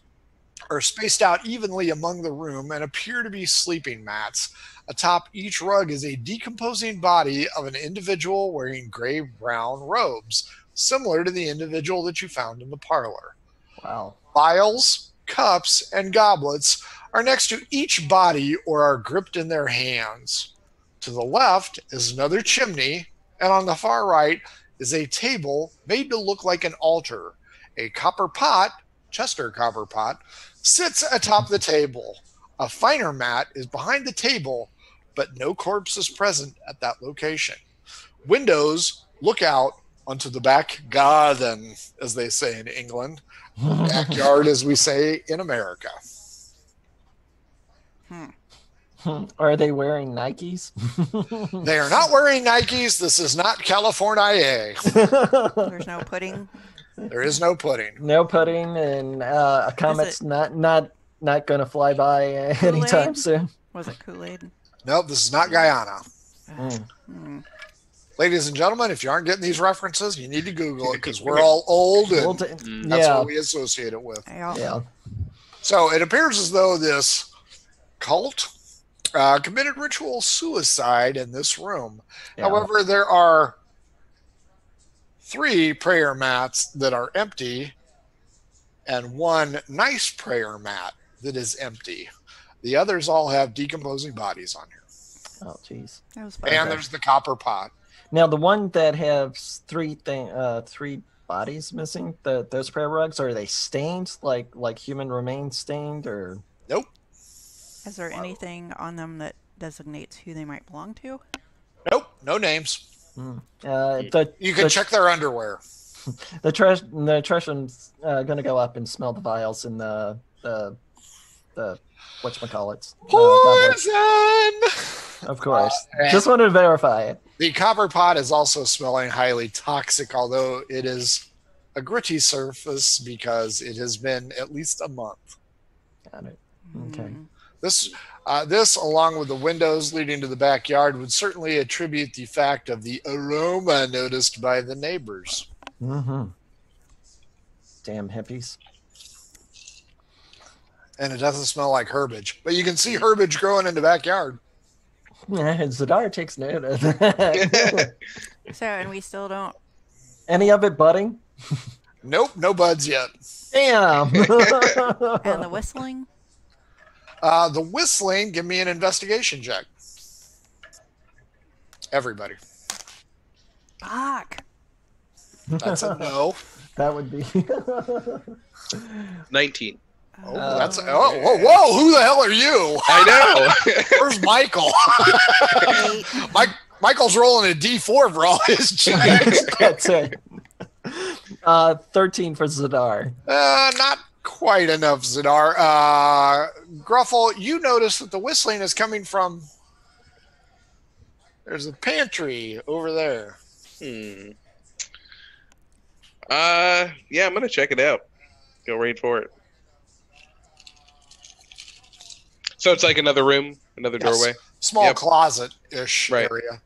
are spaced out evenly among the room and appear to be sleeping mats. Atop each rug is a decomposing body of an individual wearing gray brown robes, similar to the individual that you found in the parlor. Wow. Vials, cups, and goblets are next to each body or are gripped in their hands. To the left is another chimney, and on the far right is a table made to look like an altar. A copper pot, Chester Copperpot, sits atop the table. A finer mat is behind the table, but no corpse is present at that location. Windows look out onto the back garden, as they say in England backyard, as we say in America. Hmm. Are they wearing Nikes? They are not wearing Nikes. This is not California. There's no pudding. There is no pudding. no pudding, and uh, a comet's not not not gonna fly by uh, anytime Kool-Aid? soon. Was it Kool Aid? Nope, this is not Guyana. Mm. Hmm. Ladies and gentlemen, if you aren't getting these references, you need to Google it because we're all old and Well, d- Mm. that's yeah, what we associate it with. Yeah. yeah. So it appears as though this cult uh, committed ritual suicide in this room. yeah. However, there are three prayer mats that are empty and one nice prayer mat that is empty. The others all have decomposing bodies on here. Oh, jeez. That was fun. And Okay. there's the copper pot. Now the one that has three thing, uh, three bodies missing. The those prayer rugs are they stained like like human remains stained or? Nope. Is there anything on them that designates who they might belong to? Nope. No names. Hmm. Uh, the You can the, check their underwear. the trash. The trashman's uh, gonna go up and smell the vials in the the the whatchamacallits. Uh, goblets. Poison! Of course. Uh, Just wanted to verify it. The copper pot is also smelling highly toxic, although it is a gritty surface because it has been at least a month. Got it. Okay. Mm. This, uh, this, along with the windows leading to the backyard, would certainly attribute the fact of the aroma noticed by the neighbors. Mm-hmm. Damn hippies. And it doesn't smell like herbage, but you can see herbage growing in the backyard. Zadar takes note of that. So, and we still don't. Any of it budding? Nope, no buds yet. Damn. And the whistling? Uh, the whistling, give me an investigation check. Everybody. Fuck. That's a no. that would be. 19. Oh, Uh, that's a, oh, whoa, whoa! Who the hell are you? I know. Where's Michael? Mike, Michael's rolling a D four for all his checks. That's it. Uh, 13 for Zadar. uh, not quite enough, Zadar. Uh, Gruffle, you notice that the whistling is coming from. There's a pantry over there. hmm. Uh, yeah, I'm gonna check it out. Go right for it. So it's like another room, another Yes. doorway. Small Yep. closet ish Right. area.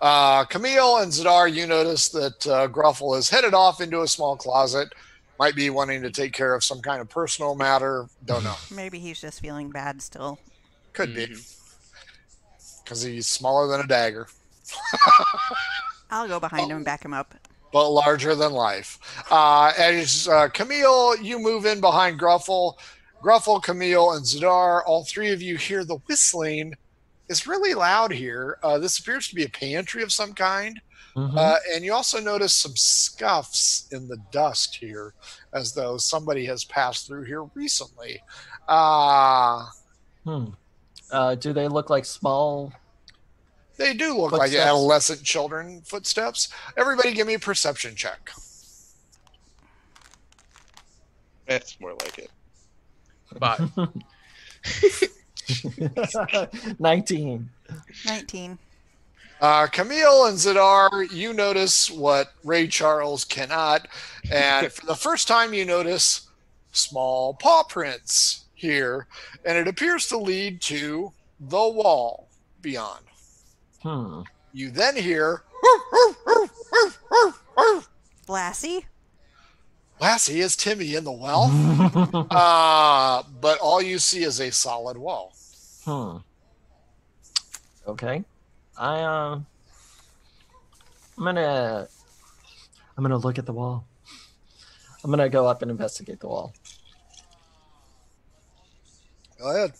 Uh, Camille and Zadar, you notice that uh, Gruffle is headed off into a small closet. Might be wanting to take care of some kind of personal matter. Don't know. Maybe he's just feeling bad still. Could be because he's smaller than a dagger. I'll go behind him and back him up. but larger than life. Uh, as uh, Camille, you move in behind Gruffle. Gruffle, Camille, and Zadar, all three of you hear the whistling. It's really loud here. Uh, this appears to be a pantry of some kind. Mhm. Uh, and you also notice some scuffs in the dust here, as though somebody has passed through here recently. Uh, Hmm. Uh, do they look like small? they do look like adolescent children footsteps. Everybody give me a perception check. That's more like it. Five. 19. 19. Uh, Camille and Zadar, you notice what Ray Charles cannot. And for the first time, you notice small paw prints here. And it appears to lead to the wall beyond. Hmm. You then hear, Lassie? Lassie, is Timmy in the well? Uh, but all you see is a solid wall. Hmm. Okay. I uh I'm gonna I'm gonna look at the wall. I'm gonna go up and investigate the wall. Go ahead.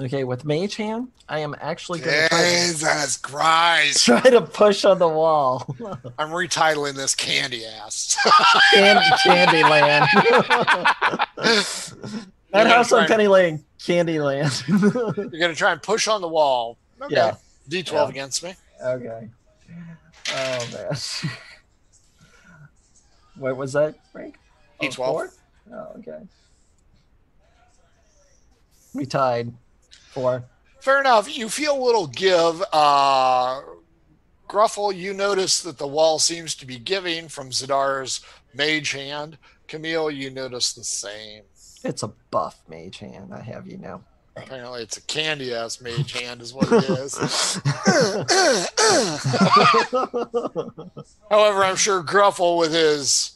Okay, with mage hand, I am actually gonna try, Jesus Christ. try to push on the wall. I'm retitling this candy ass. Candy, Candyland. that house on Penny Lane, Candyland. You're going to try and push on the wall. Okay. Yeah. D12 Yeah. against me. okay. Oh man. What was that, Frank? Oh, D12. four? Oh, okay. We tied. Four. Fair enough. You feel a little give. Uh, Gruffle, you notice that the wall seems to be giving from Zadar's mage hand. Camille, you notice the same. It's a buff mage hand. I have you know. Apparently, it's a candy ass mage hand, is what it is. However, I'm sure Gruffle, with his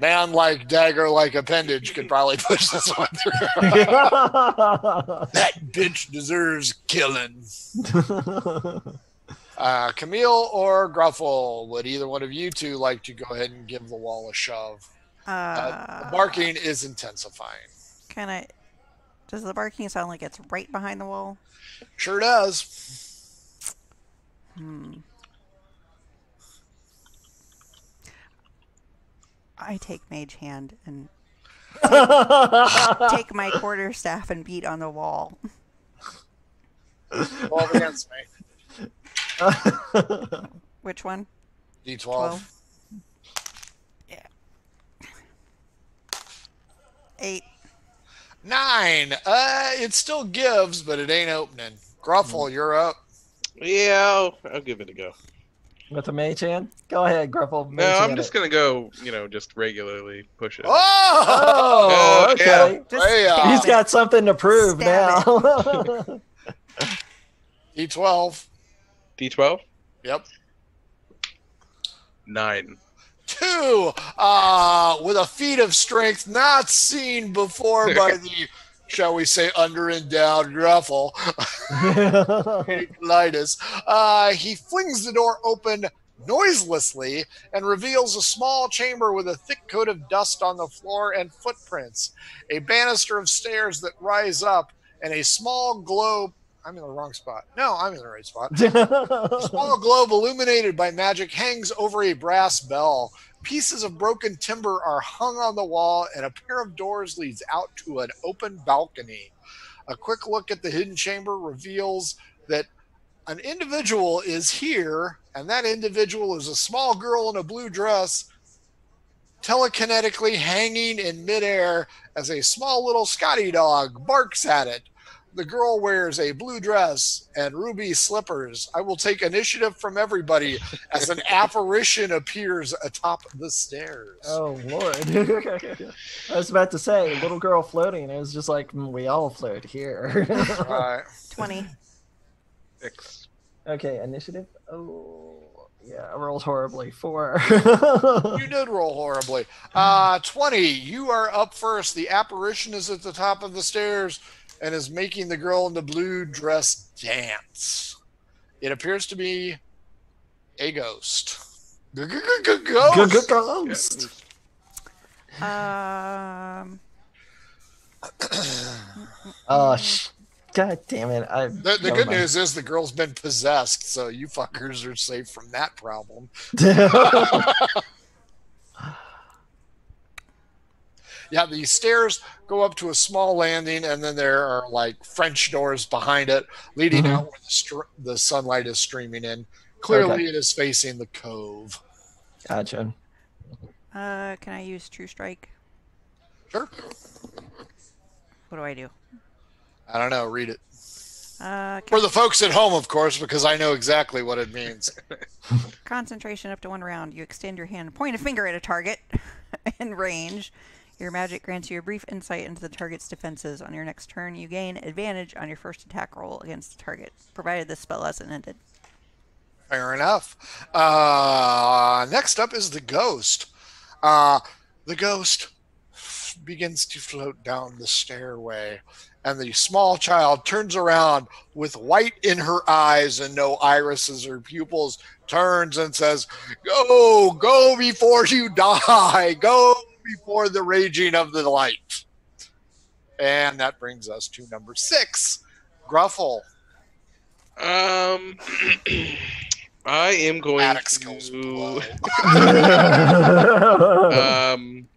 man like dagger like appendage, could probably push this one through. that bitch deserves killing. Uh, Camille or Gruffle, would either one of you two like to go ahead and give the wall a shove? Uh, Uh, the barking is intensifying. Can of. Does the barking sound like it's right behind the wall? Sure does. Hmm. I take mage hand and take my quarter staff and beat on the wall. 12 against me. Which one? D12. Twelve. Yeah. Eight. Nine. Uh, it still gives, but it ain't opening. Gruffle, you're up. Yeah, I'll, I'll give it a go. With a mage hand? Go ahead, Gruffle. No, I'm just it. gonna go. You know, just regularly push it. Oh! Oh, Uh, okay. Just Hey, uh, stab He's got something to prove Stab now. D12. D12 Yep. nine. Two. Uh, with a feat of strength not seen before by the, shall we say, under-endowed Gruffle. Colitis. Uh, he flings the door open noiselessly and reveals a small chamber with a thick coat of dust on the floor and footprints, a banister of stairs that rise up, and a small globe. I'm in the wrong spot. No, I'm in the right spot. A small globe illuminated by magic hangs over a brass bell. Pieces of broken timber are hung on the wall, and a pair of doors leads out to an open balcony. A quick look at the hidden chamber reveals that an individual is here, and that individual is a small girl in a blue dress, telekinetically hanging in midair as a small little Scotty dog barks at it. The girl wears a blue dress and ruby slippers. I will take initiative from everybody as an apparition appears atop the stairs. oh, Lord. I was about to say, little girl floating. It was just like, mm, we all float here. All right. Twenty. Six. okay, initiative. Oh, yeah, I rolled horribly. Four. You did roll horribly. Uh, 20, you are up first. The apparition is at the top of the stairs and is making the girl in the blue dress dance. It appears to be a ghost. Ghost. Ghost. Um. Oh, sh- God damn it. I, The, the good mind. news is the girl's been possessed, so you fuckers are safe from that problem. Yeah, the stairs go up to a small landing, and then there are like French doors behind it, leading Mhm. out where the, str- the sunlight is streaming in. Clearly, Okay. it is facing the cove. gotcha. Uh. Can I use True Strike? Sure. What do I do? I don't know. Read it Uh. for the folks at home, of course, because I know exactly what it means. Concentration up to one round. You extend your hand, point a finger at a target in range. Your magic grants you a brief insight into the target's defenses. On your next turn, you gain advantage on your first attack roll against the target, provided this spell hasn't ended. Fair enough. Uh, next up is the ghost. Uh, the ghost begins to float down the stairway, and the small child turns around with white in her eyes and no irises or pupils, turns and says, Go, go before you die, go before the raging of the light. And that brings us to number six, Gruffle. Um, I am going Attic to. Um,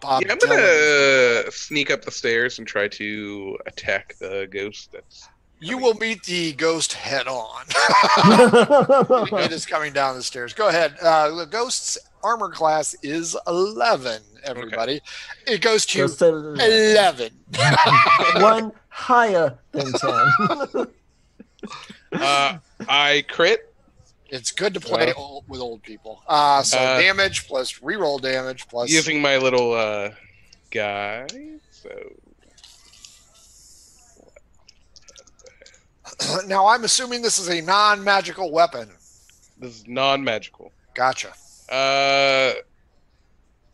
Bob yeah, I'm gonna sneak up the stairs and try to attack the ghost. That's You will meet the ghost head on. it is coming down the stairs. Go ahead. Uh, the ghost's armor class is 11, everybody. It goes to Just a- 11. one higher than 10. uh, I crit. It's good to play Well. old, with old people. Uh, so Uh, damage plus reroll damage plus. using my little uh guy. So now I'm assuming this is a non-magical weapon. This is non-magical. Gotcha. Uh,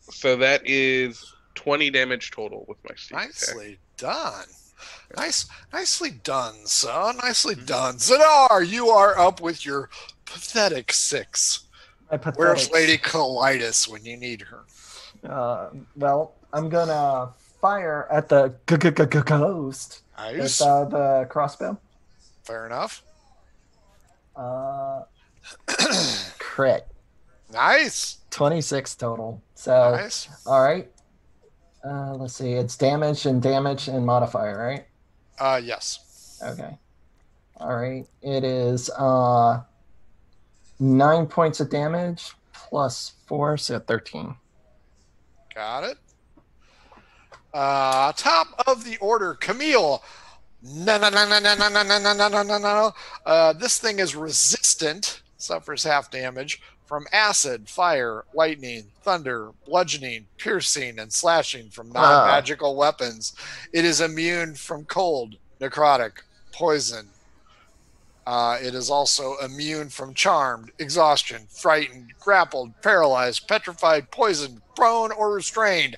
so that is twenty damage total with my sneak attack. Nicely done. Nice, nicely done, son. Nicely Mhm. done. Zadar, you are up with your pathetic six. My pathetic. Where's Lady Colitis when you need her? Uh, well, I'm gonna fire at the g- g- g- g- ghost Nice. with uh, the crossbow. Fair enough. Uh, crit. Nice. 26 total. So, Nice. all right. Uh, let's see. It's damage and damage and modifier, right? Uh, yes. Okay. All right. It is uh, nine points of damage plus four, so 13. Got it. Uh, top of the order, Camille. No, no, no, no, no, no, no, no, no, no, no, no, no. Uh, this thing is resistant, suffers half damage from acid, fire, lightning, thunder, bludgeoning, piercing, and slashing from non magical weapons. It is immune from cold, necrotic, poison. Uh, it is also immune from charmed, exhaustion, frightened, grappled, paralyzed, petrified, poisoned, prone, or restrained.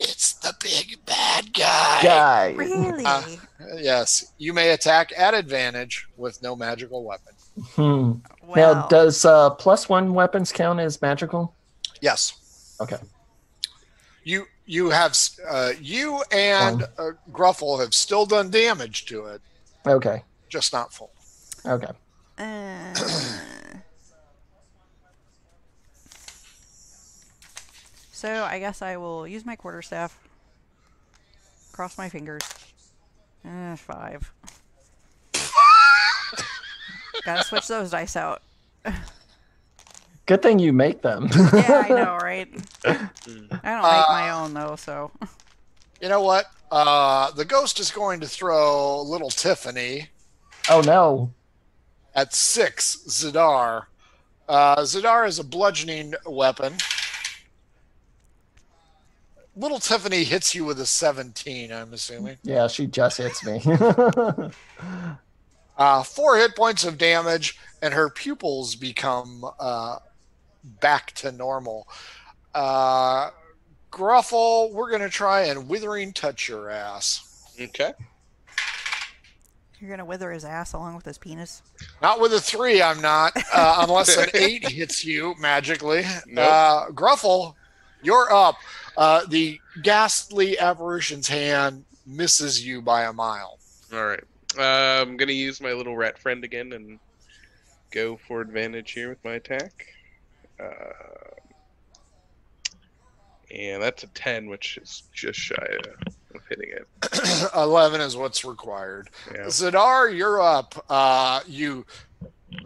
It's the big bad guy. Guy. Really? Uh, Yes, you may attack at advantage with no magical weapon. Hmm. well, Now, does uh, plus one weapons count as magical? Yes, Okay. you you have uh, you and uh, Gruffle have still done damage to it, Okay. just not full. Okay. uh, so I guess I will use my quarterstaff. Cross my fingers. Uh, five. Gotta switch those dice out. Good thing you make them. Yeah, I know, right? I don't make my Uh, own though, so You know what? Uh, the ghost is going to throw little Tiffany oh no. at six Zadar. Uh, Zadar is a bludgeoning weapon. Little Tiffany hits you with a 17, I'm assuming. Yeah, she just hits me. Uh, four hit points of damage, and her pupils become uh, back to normal. Uh, Gruffle, we're going to try and withering touch your ass. Okay. you're gonna wither his ass along with his penis. Not with a three, I'm not, uh, unless an eight hits you magically. Nope. Uh, Gruffle, you're up. Uh, the ghastly apparition's hand misses you by a mile. All right. Uh, I'm gonna use my little rat friend again and go for advantage here with my attack. Uh, and that's a ten, which is just shy of of hitting it. 11 is what's required. Yeah. Zadar, you're up. Uh, you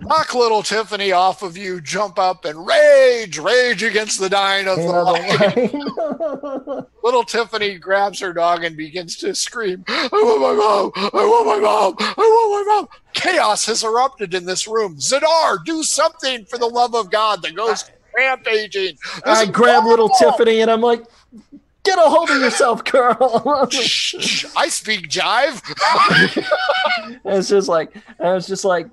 knock little Tiffany off of you, jump up, and rage, rage against the dying of the light. Little Tiffany grabs her dog and begins to scream, I want my mom! I want my mom! I want my mom! Chaos has erupted in this room. Zadar, do something for the love of God. The ghost rampaging. I grab little. Tiffany and I'm like, get a hold of yourself, girl. Shh, I speak jive. It's just like I was just like,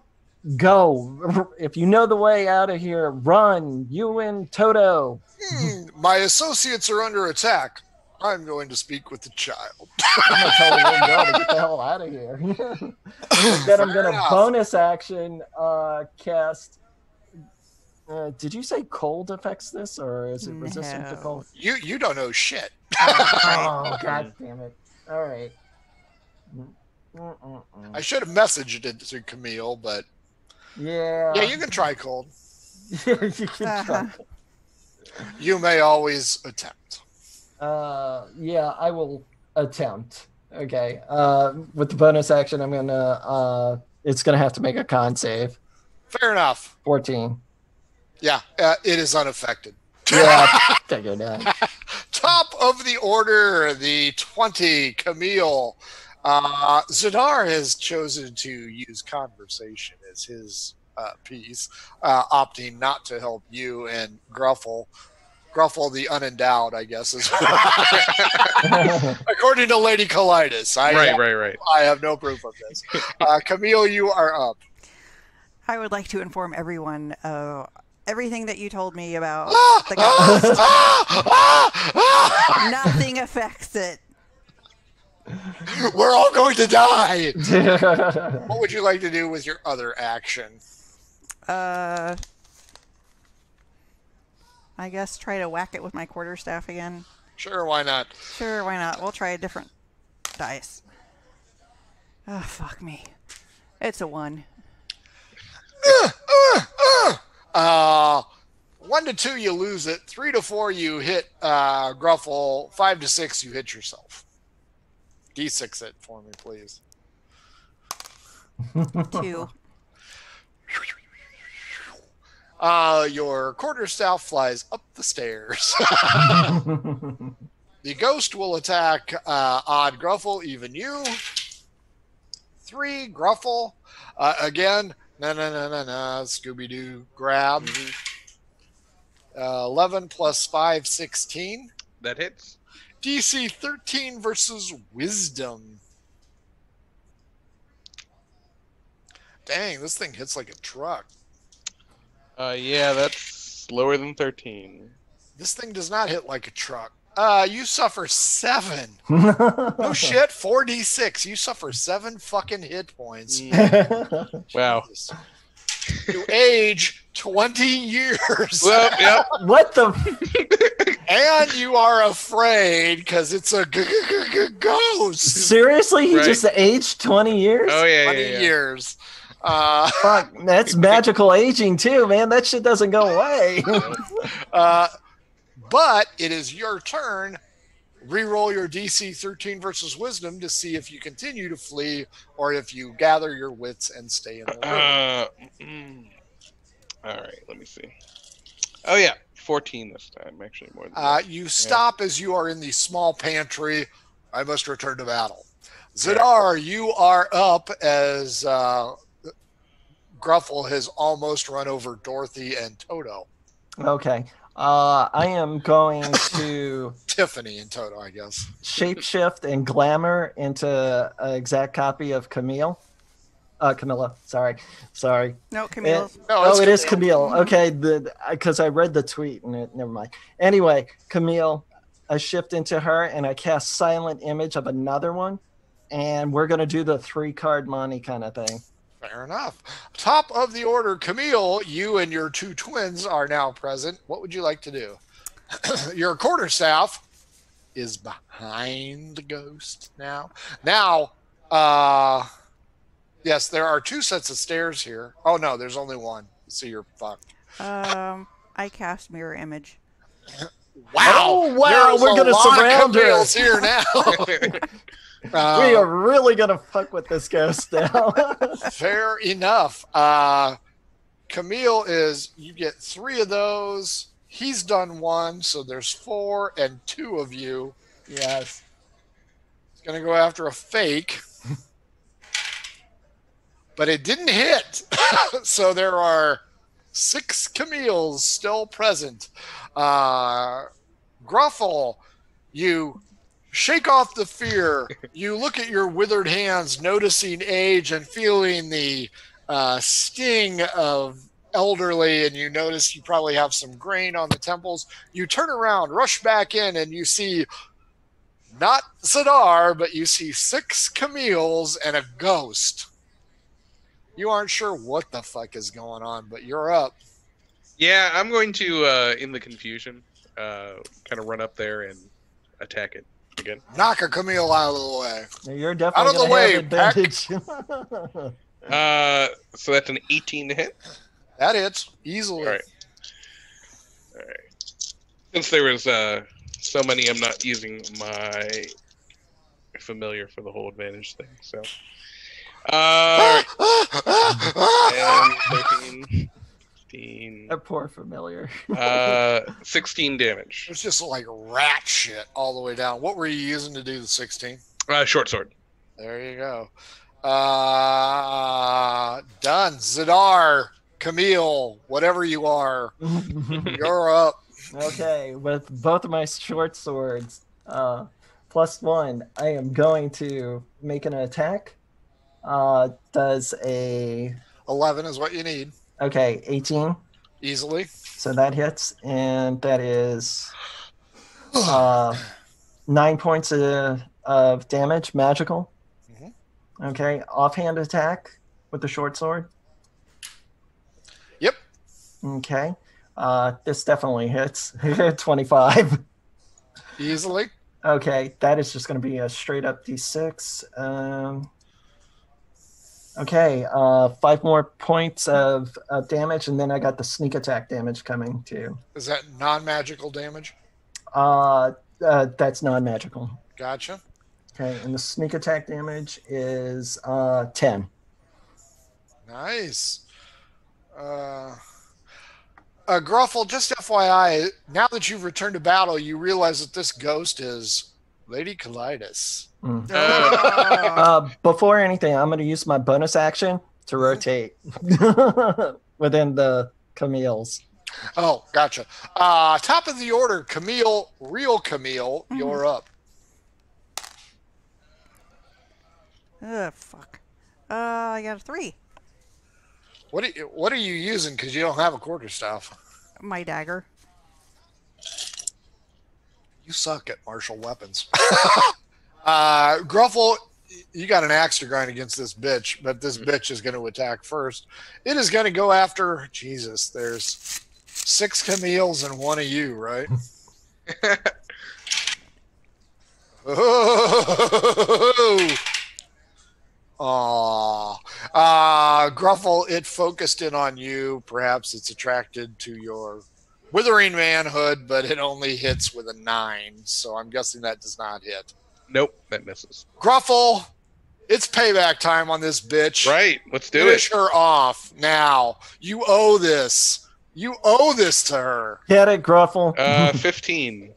go. If you know the way out of here, run. You and Toto. Hmm, my associates are under attack. I'm going to speak with the child. I'm gonna tell the little girl to get the hell out of here. then I'm gonna bonus action uh cast. Uh, did you say cold affects this, or is it resistant to cold? You you don't know shit. Oh god damn it! All right. Mm-mm-mm. I should have messaged it to Camille, but Yeah. yeah, you can try cold. you can Uh-huh. try. You may always attempt. Uh, yeah, I will attempt. Okay. Uh, with the bonus action, I'm gonna. Uh, it's gonna have to make a con save. Fair enough. Fourteen. Yeah, uh, it is unaffected. Yeah. figured that. Top of the order, the 20, Camille. Uh, Zadar has chosen to use conversation as his uh, piece, uh, opting not to help you and Gruffle. Gruffle the unendowed, I guess is according to Lady Colitis. I right, have, right, right. I have no proof of this. Uh, Camille, you are up. I would like to inform everyone of everything that you told me about Ah, the ah, ah, ah, ah. Nothing affects it. We're all going to die. What would you like to do with your other action? Uh, I guess try to whack it with my quarterstaff again. Sure, why not? Sure, why not? We'll try a different dice. Oh, fuck me. It's a one. Uh, one to two, you lose it. Three to four, you hit uh, Gruffle. Five to six, you hit yourself. D6 it for me, please. Two. Uh, your quarterstaff flies up the stairs. the ghost will attack uh, odd Gruffle, even you. Three Gruffle. Uh, again, na na na na na. Scooby Doo grab. Uh, 11 plus 5, 16. That hits. DC 13 versus Wisdom. Dang, this thing hits like a truck. Uh, yeah, that's lower than 13. This thing does not hit like a truck. Uh, you suffer seven. No shit, 4d6. You suffer seven fucking hit points. Wow. You age 20 years. Well, yeah. what the? and you are afraid because it's a g- g- g- ghost. Seriously, he Right. just aged twenty years. Oh, yeah, 20 yeah, yeah. years. Uh, Fuck, that's magical aging too, man. That shit doesn't go away. uh, but it is your turn. Reroll your DC 13 versus Wisdom to see if you continue to flee or if you gather your wits and stay in the room. Uh, mm. all right, let me see. Oh, yeah. 14 this time, actually, more than Uh, you stop as you are in the small pantry. I must return to battle. Zadar, you are up as uh, Gruffle has almost run over Dorothy and Toto. okay. Uh, I am going to Tiffany and Toto, I guess. shapeshift and glamour into an exact copy of Camille. Uh, Camilla. Sorry, sorry. No, Camille. No, oh, it's it is Camille. Camille. Okay, the because I read the tweet and it, never mind. Anyway, Camille, I shift into her and I cast silent image of another one, and we're gonna do the three card money kind of thing. Fair enough. Top of the order, Camille, you and your two twins are now present. What would you like to do? your quarterstaff is behind the ghost now. Now, uh, yes, there are two sets of stairs here. Oh no, there's only one. So you're fucked. Um, I cast mirror image. Wow! Oh, wow, There's we're gonna surround her. Camilles here now. Uh, we are really gonna fuck with this ghost now. Fair enough. Uh, Camille is you get three of those. He's done one, so there's four and two of you. yes. He's gonna go after a fake, but it didn't hit. so there are six Camilles still present. Uh, Gruffle, you shake off the fear. You look at your withered hands, noticing age and feeling the uh, sting of elderly, and you notice you probably have some grain on the temples. You turn around, rush back in, and you see not Zadar, but you see six Camilles and a ghost. You aren't sure what the fuck is going on, but you're up. yeah, I'm going to, uh, in the confusion, uh, kind of run up there and attack it again. Knock a Camille out of the way. You're definitely Out of the way, have advantage. Uh, so that's an 18 to hit. That hits easily. All right. All right. Since there was uh, so many, I'm not using my familiar for the whole advantage thing. So, uh, and 13, 15, a poor familiar. uh, 16 damage. It's just like rat shit all the way down. What were you using to do the 16? Uh, short sword. There you go. Uh, done. Zadar, Camille, whatever you are, you're up. Okay, with both of my short swords, uh, plus one, I am going to make an attack. Uh, does a 11 is what you need. okay 18, Easily. so that hits, and that is uh, nine points of, of damage, magical. Mhm. Okay, offhand attack with the short sword. Yep. Okay, uh, this definitely hits. Twenty-five. Easily. Okay, that is just going to be a straight up d6. Um, okay, uh, five more points of, of damage, and then I got the sneak attack damage coming too. Is that non magical damage? Uh, uh, that's non magical. Gotcha. Okay, and the sneak attack damage is uh, 10. Nice. Uh, uh, Gruffle, just FYI, now that you've returned to battle, you realize that this ghost is Lady Colitis. Mm. Oh. Uh, before anything, I'm going to use my bonus action to rotate within the Camille's. Oh, gotcha. Uh, top of the order, Camille, real Camille, you're up. Ugh, fuck. Uh, I got a three. What are you, what are you using? Because you don't have a quarterstaff. My dagger. You suck at martial weapons. uh, Gruffle, you got an axe to grind against this bitch, but this bitch is going to attack first. It is going to go after Jesus. There's six Camille's and one of you, right? Oh. Uh, Gruffle, it focused in on you. Perhaps it's attracted to your withering manhood, but it only hits with a nine. So I'm guessing that does not hit. Nope, that misses. Gruffle, it's payback time on this bitch. Right, let's do Finish it. her off now. You owe this. You owe this to her. Get it, Gruffle? Uh, 15.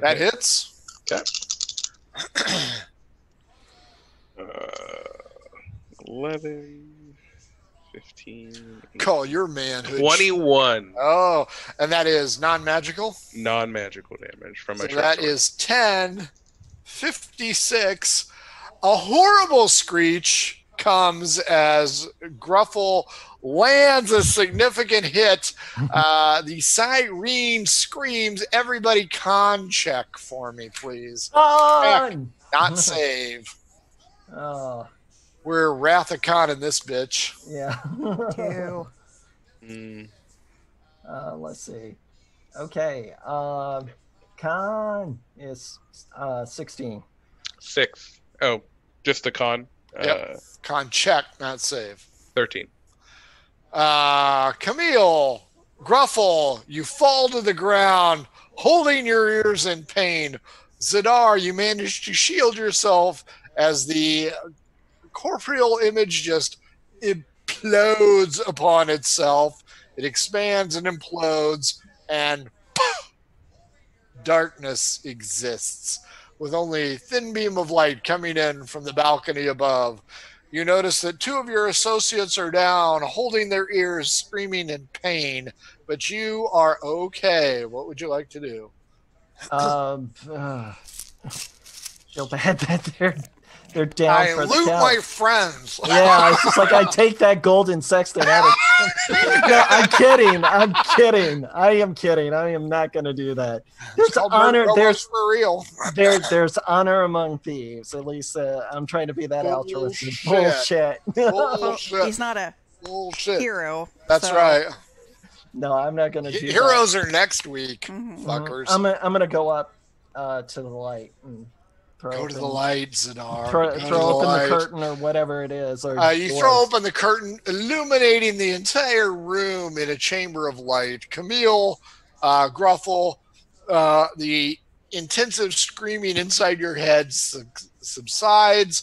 That hits. Okay. Uh, 11, 15, Call your manhood. 21 Oh, and that is non-magical. non magical damage from my So short that sword. is 10, 56. A horrible screech comes as Gruffle lands a significant hit. Uh, the siren screams, Everybody con check for me, please. On! Not save. Oh, We're Wrath of Khan in this bitch. yeah. Two. Mm, Uh, let's see. Okay. Um, con is uh, 16. six. Oh, just a con. Yep. Uh, Con check, not save. 13. Uh, Camille, Gruffle, you fall to the ground, holding your ears in pain. Zadar, you manage to shield yourself as the corporeal image just implodes upon itself. It expands and implodes, and darkness exists with only a thin beam of light coming in from the balcony above. You notice that two of your associates are down, holding their ears, screaming in pain, but you are okay. What would you like to do? Um, uh, feel bad that they're they're down I for the loot count. my friends. Yeah, it's just like I take that golden sextant out of. no, I'm kidding. I'm kidding. I am kidding. I am not going to do that. There's Called honor. There's for real. there. There's honor among thieves. At least uh, I'm trying to be that altruistic. Bullshit. Bullshit. Bullshit. He's not a Bullshit. hero. That's so- right. no, I'm not going to do that. Heroes are next week, Mhm. fuckers. I'm gonna, I'm gonna go up uh, to the light and throw Go open, to the light, Zadar. throw, Go to throw open light. the curtain or whatever it is. Or Uh, you doors. throw open the curtain, illuminating the entire room in a chamber of light. Camille, uh, Gruffle, uh, the intensive screaming inside your head sub- subsides.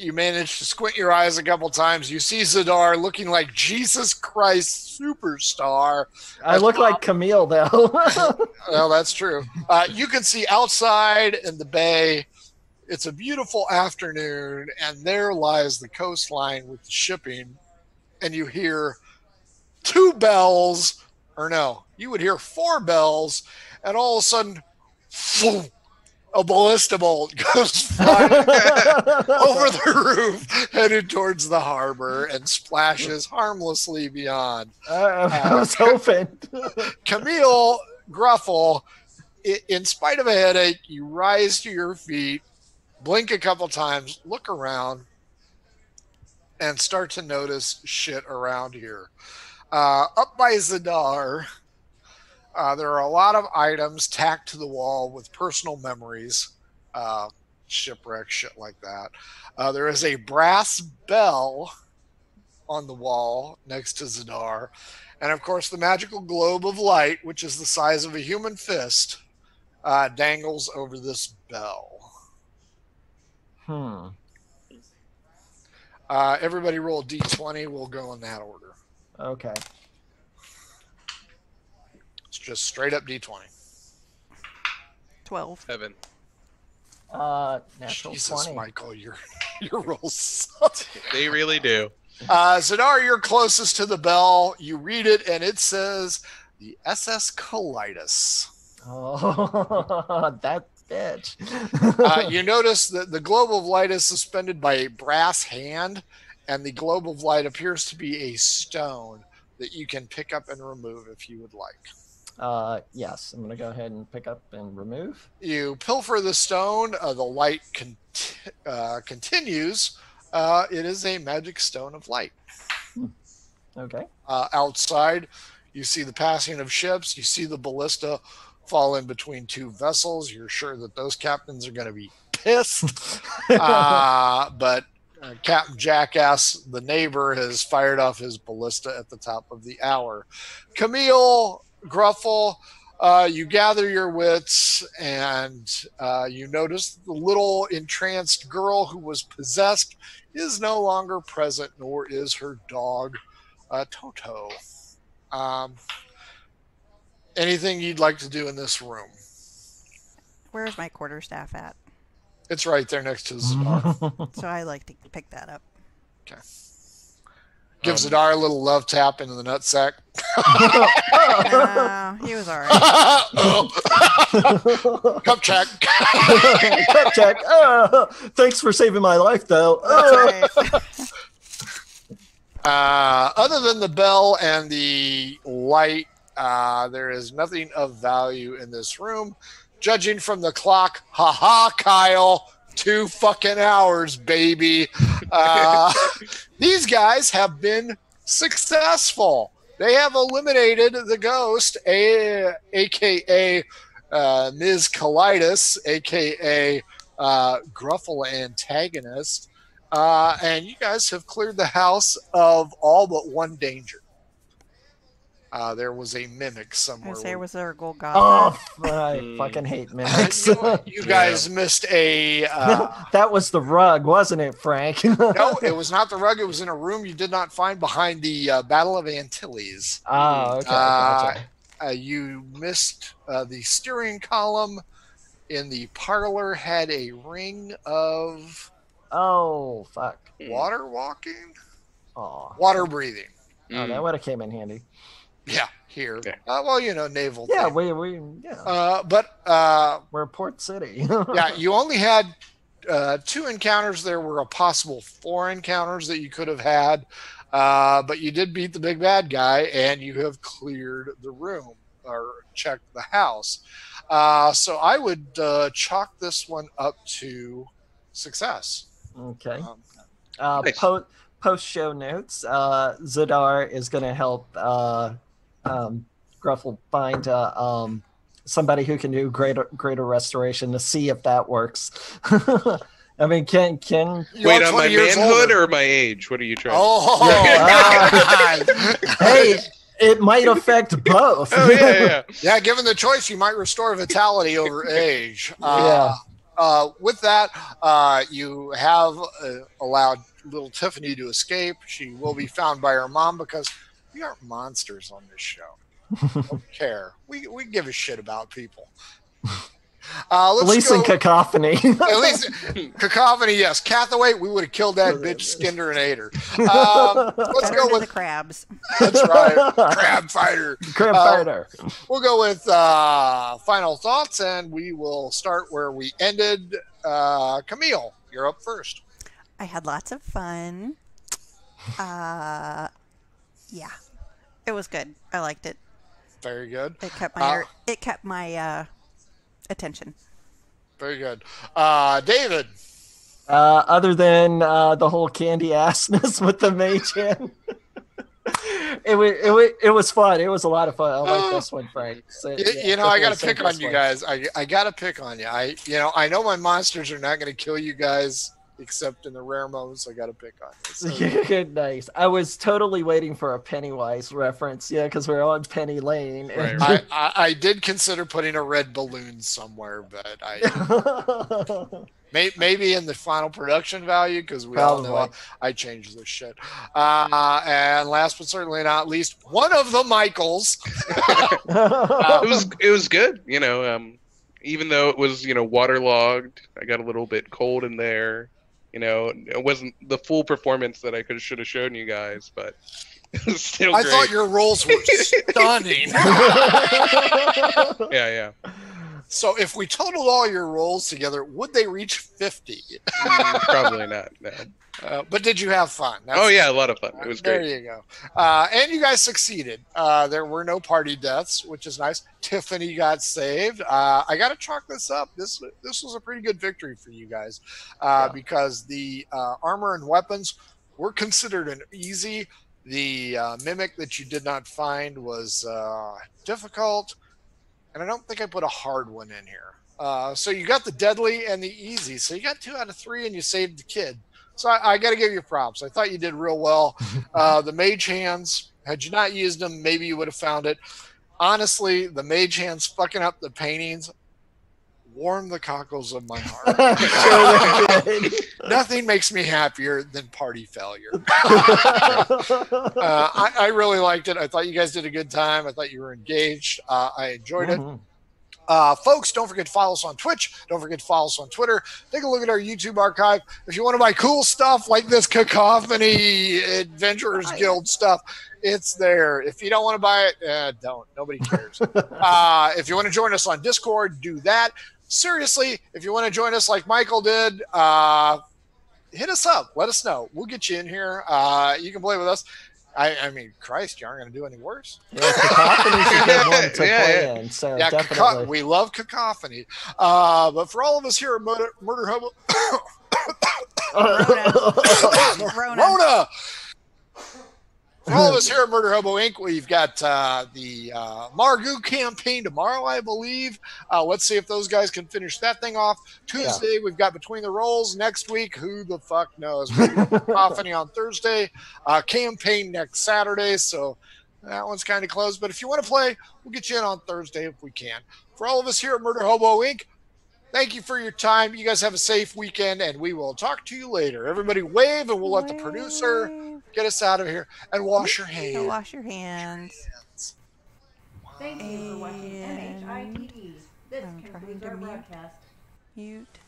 You manage to squint your eyes a couple times. You see Zadar looking like Jesus Christ superstar. I look like Camille though. Well, that's true. Uh, you can see outside in the bay. It's a beautiful afternoon, and there lies the coastline with the shipping. And you hear two bells or no, you would hear four bells, and all of a sudden, a ballista bolt goes flying over the roof, headed towards the harbor, and splashes harmlessly beyond. Uh, I was hoping. Camille Gruffle, in spite of a headache, you rise to your feet, blink a couple times, look around, and start to notice shit around here. Uh, up by Zadar, uh, there are a lot of items tacked to the wall with personal memories, uh, shipwreck, shit like that. Uh, there is a brass bell on the wall next to Zadar. And of course, the magical globe of light, which is the size of a human fist, uh, dangles over this bell. Hmm. Uh, everybody roll a d20. We'll go in that order. Okay. It's just straight up d20. 12. Seven. Uh, natural Jesus, 20. Michael, your your rolls suck. They really do. Uh, Zadar, you're closest to the bell. You read it, and it says the SS Colitis. Oh, that bitch. uh, you notice that the globe of light is suspended by a brass hand, and the globe of light appears to be a stone that you can pick up and remove if you would like. Uh, yes, I'm gonna go ahead and pick up and remove. You pilfer the stone, uh, the light con- uh, continues. Uh, it is a magic stone of light. Okay. Uh, outside, you see the passing of ships, you see the ballista fall in between two vessels. You're sure that those captains are going to be pissed. uh, but uh, Captain Jackass, the neighbor, has fired off his ballista at the top of the hour. Camille Gruffle, uh, you gather your wits and uh, you notice the little entranced girl who was possessed is no longer present, nor is her dog, uh, Toto. Um, anything you'd like to do in this room? Where's my quarterstaff at? It's right there next to Zadar. So I like to pick that up. Give Um, Zadar a little love tap into the nutsack. Uh, he was all right. oh. Cup check. Cup check. Uh, thanks for saving my life, though. Uh, right. Uh, other than the bell and the light, uh, there is nothing of value in this room. Judging from the clock, haha, Kyle, two fucking hours, baby. Uh, these guys have been successful. They have eliminated the ghost, a, aka uh, Ms. Colitis, aka uh, Gruffle antagonist. Uh, and you guys have cleared the house of all but one danger. Uh, there was a mimic I somewhere. say, was there a gold oh. I Hmm. fucking hate mimics. you, you guys missed a. Uh, that was the rug, wasn't it, Frank? no, it was not the rug. It was in a room you did not find behind the uh, Battle of Antilles. Oh, okay. Uh, gotcha. Uh, you missed uh, the steering column in the parlor had a ring of Oh, fuck. water walking, Oh, water breathing. oh Mm. that would have came in handy. Yeah, here. Okay. Uh, well, you know, naval. Yeah, thing. we, we yeah, Uh, but uh, we're Port City. yeah, you only had uh, two encounters. There were a possible four encounters that you could have had, uh, but you did beat the big bad guy, and you have cleared the room or checked the house. Uh, so I would uh, chalk this one up to success. Okay. Um, Uh, Nice. po- post show notes. Uh, Zadar is going to help uh, um, will find uh, um, somebody who can do greater greater restoration to see if that works. I mean, can can you Wait, on my manhood older. or my age? What are you trying? Oh, hey, it might affect both. Oh, yeah, yeah. Yeah, given the choice, you might restore vitality over age. Uh, uh, with that, uh, you have uh, allowed little Tiffany to escape. She will be found by her mom because we aren't monsters on this show. Don't care. We, we give a shit about people. Uh, At let's least go. in cacophony. At least cacophony, yes. Cathaway, we would have killed that bitch, skinned her, and ate her. Um, let's Better go with the crabs. that's right, crab fighter. Crab Uh, fighter. We'll go with uh, final thoughts, and we will start where we ended. Uh, Camille, you're up first. I had lots of fun. Yeah, it was good. I liked it. Very good. It kept my Uh, it kept my uh, attention. Very good. Uh, David. Uh, other than uh, the whole candy assness with the mage hand. it was it was it was fun. It was a lot of fun. I like this one, Frank. So, You, yeah, you know, I got to pick on you one. guys. I, I got to pick on you. I, you know, I know my monsters are not going to kill you guys except in the rare moments. I got to pick on you. So, nice. I was totally waiting for a Pennywise reference. Yeah, because we're on Penny Lane. and- I, I, I did consider putting a red balloon somewhere, but I may, maybe in the final production value because we all know Probably. I changed this shit. Uh, and last but certainly not least, one of the Michaels. it was it was good. You know, um, even though it was you know waterlogged, I got a little bit cold in there. You know, it wasn't the full performance that I could should have shown you guys, but it was still I great. thought your rolls were stunning. yeah, yeah. so if we totaled all your rolls together, would they reach 50? Mm, Probably not. No. Uh, but did you have fun? Oh yeah, a lot of fun. It was great. there you go. Uh, and you guys succeeded. Uh, there were no party deaths, which is nice. Tiffany got saved. Uh, I got to chalk this up. This this was a pretty good victory for you guys uh, Yeah. because the uh, armor and weapons were considered an easy. The uh, mimic that you did not find was uh, difficult, and I don't think I put a hard one in here. Uh, so you got the deadly and the easy. So you got two out of three, and you saved the kid. So I, I got to give you props. I thought you did real well. Uh, the mage hands, had you not used them, maybe you would have found it. Honestly, the mage hands fucking up the paintings warm the cockles of my heart. Sure they did. Nothing makes me happier than party failure. Uh, I, I really liked it. I thought you guys did a good time. I thought you were engaged. Uh, I enjoyed it. Uh, folks, don't forget to follow us on Twitch. Don't forget to follow us on Twitter. Take a look at our YouTube archive. If you want to buy cool stuff like this Cacophony Adventurers Guild stuff, it's there. If you don't want to buy it, uh, don't. Nobody cares. uh, if you want to join us on Discord, do that. Seriously, if you want to join us like Michael did, uh, hit us up. Let us know. We'll get you in here. Uh, you can play with us. I, I mean, Christ, you aren't going to do any worse. Yeah, cacophony's a good one to Yeah, play yeah. in. So yeah, definitely. caco- we love cacophony. Uh, but for all of us here at Murder, Murder Hobo, Rona. Rona. For all of us here at Murder Hobo Inc., we've got uh, the uh, Margoo campaign tomorrow, I believe. Uh, let's see if those guys can finish that thing off. Tuesday, we've got Between the Rolls. Next week, who the fuck knows? Cacophony on Thursday. Uh, campaign next Saturday. So that one's kind of closed. But if you want to play, we'll get you in on Thursday if we can. For all of us here at Murder Hobo Inc., thank you for your time. You guys have a safe weekend, and we will talk to you later. Everybody wave, and we'll let the producer Wave. Get us out of here and wash your So hands. wash your hands. Thank you for watching And This I'm concludes our mute. broadcast. Mute.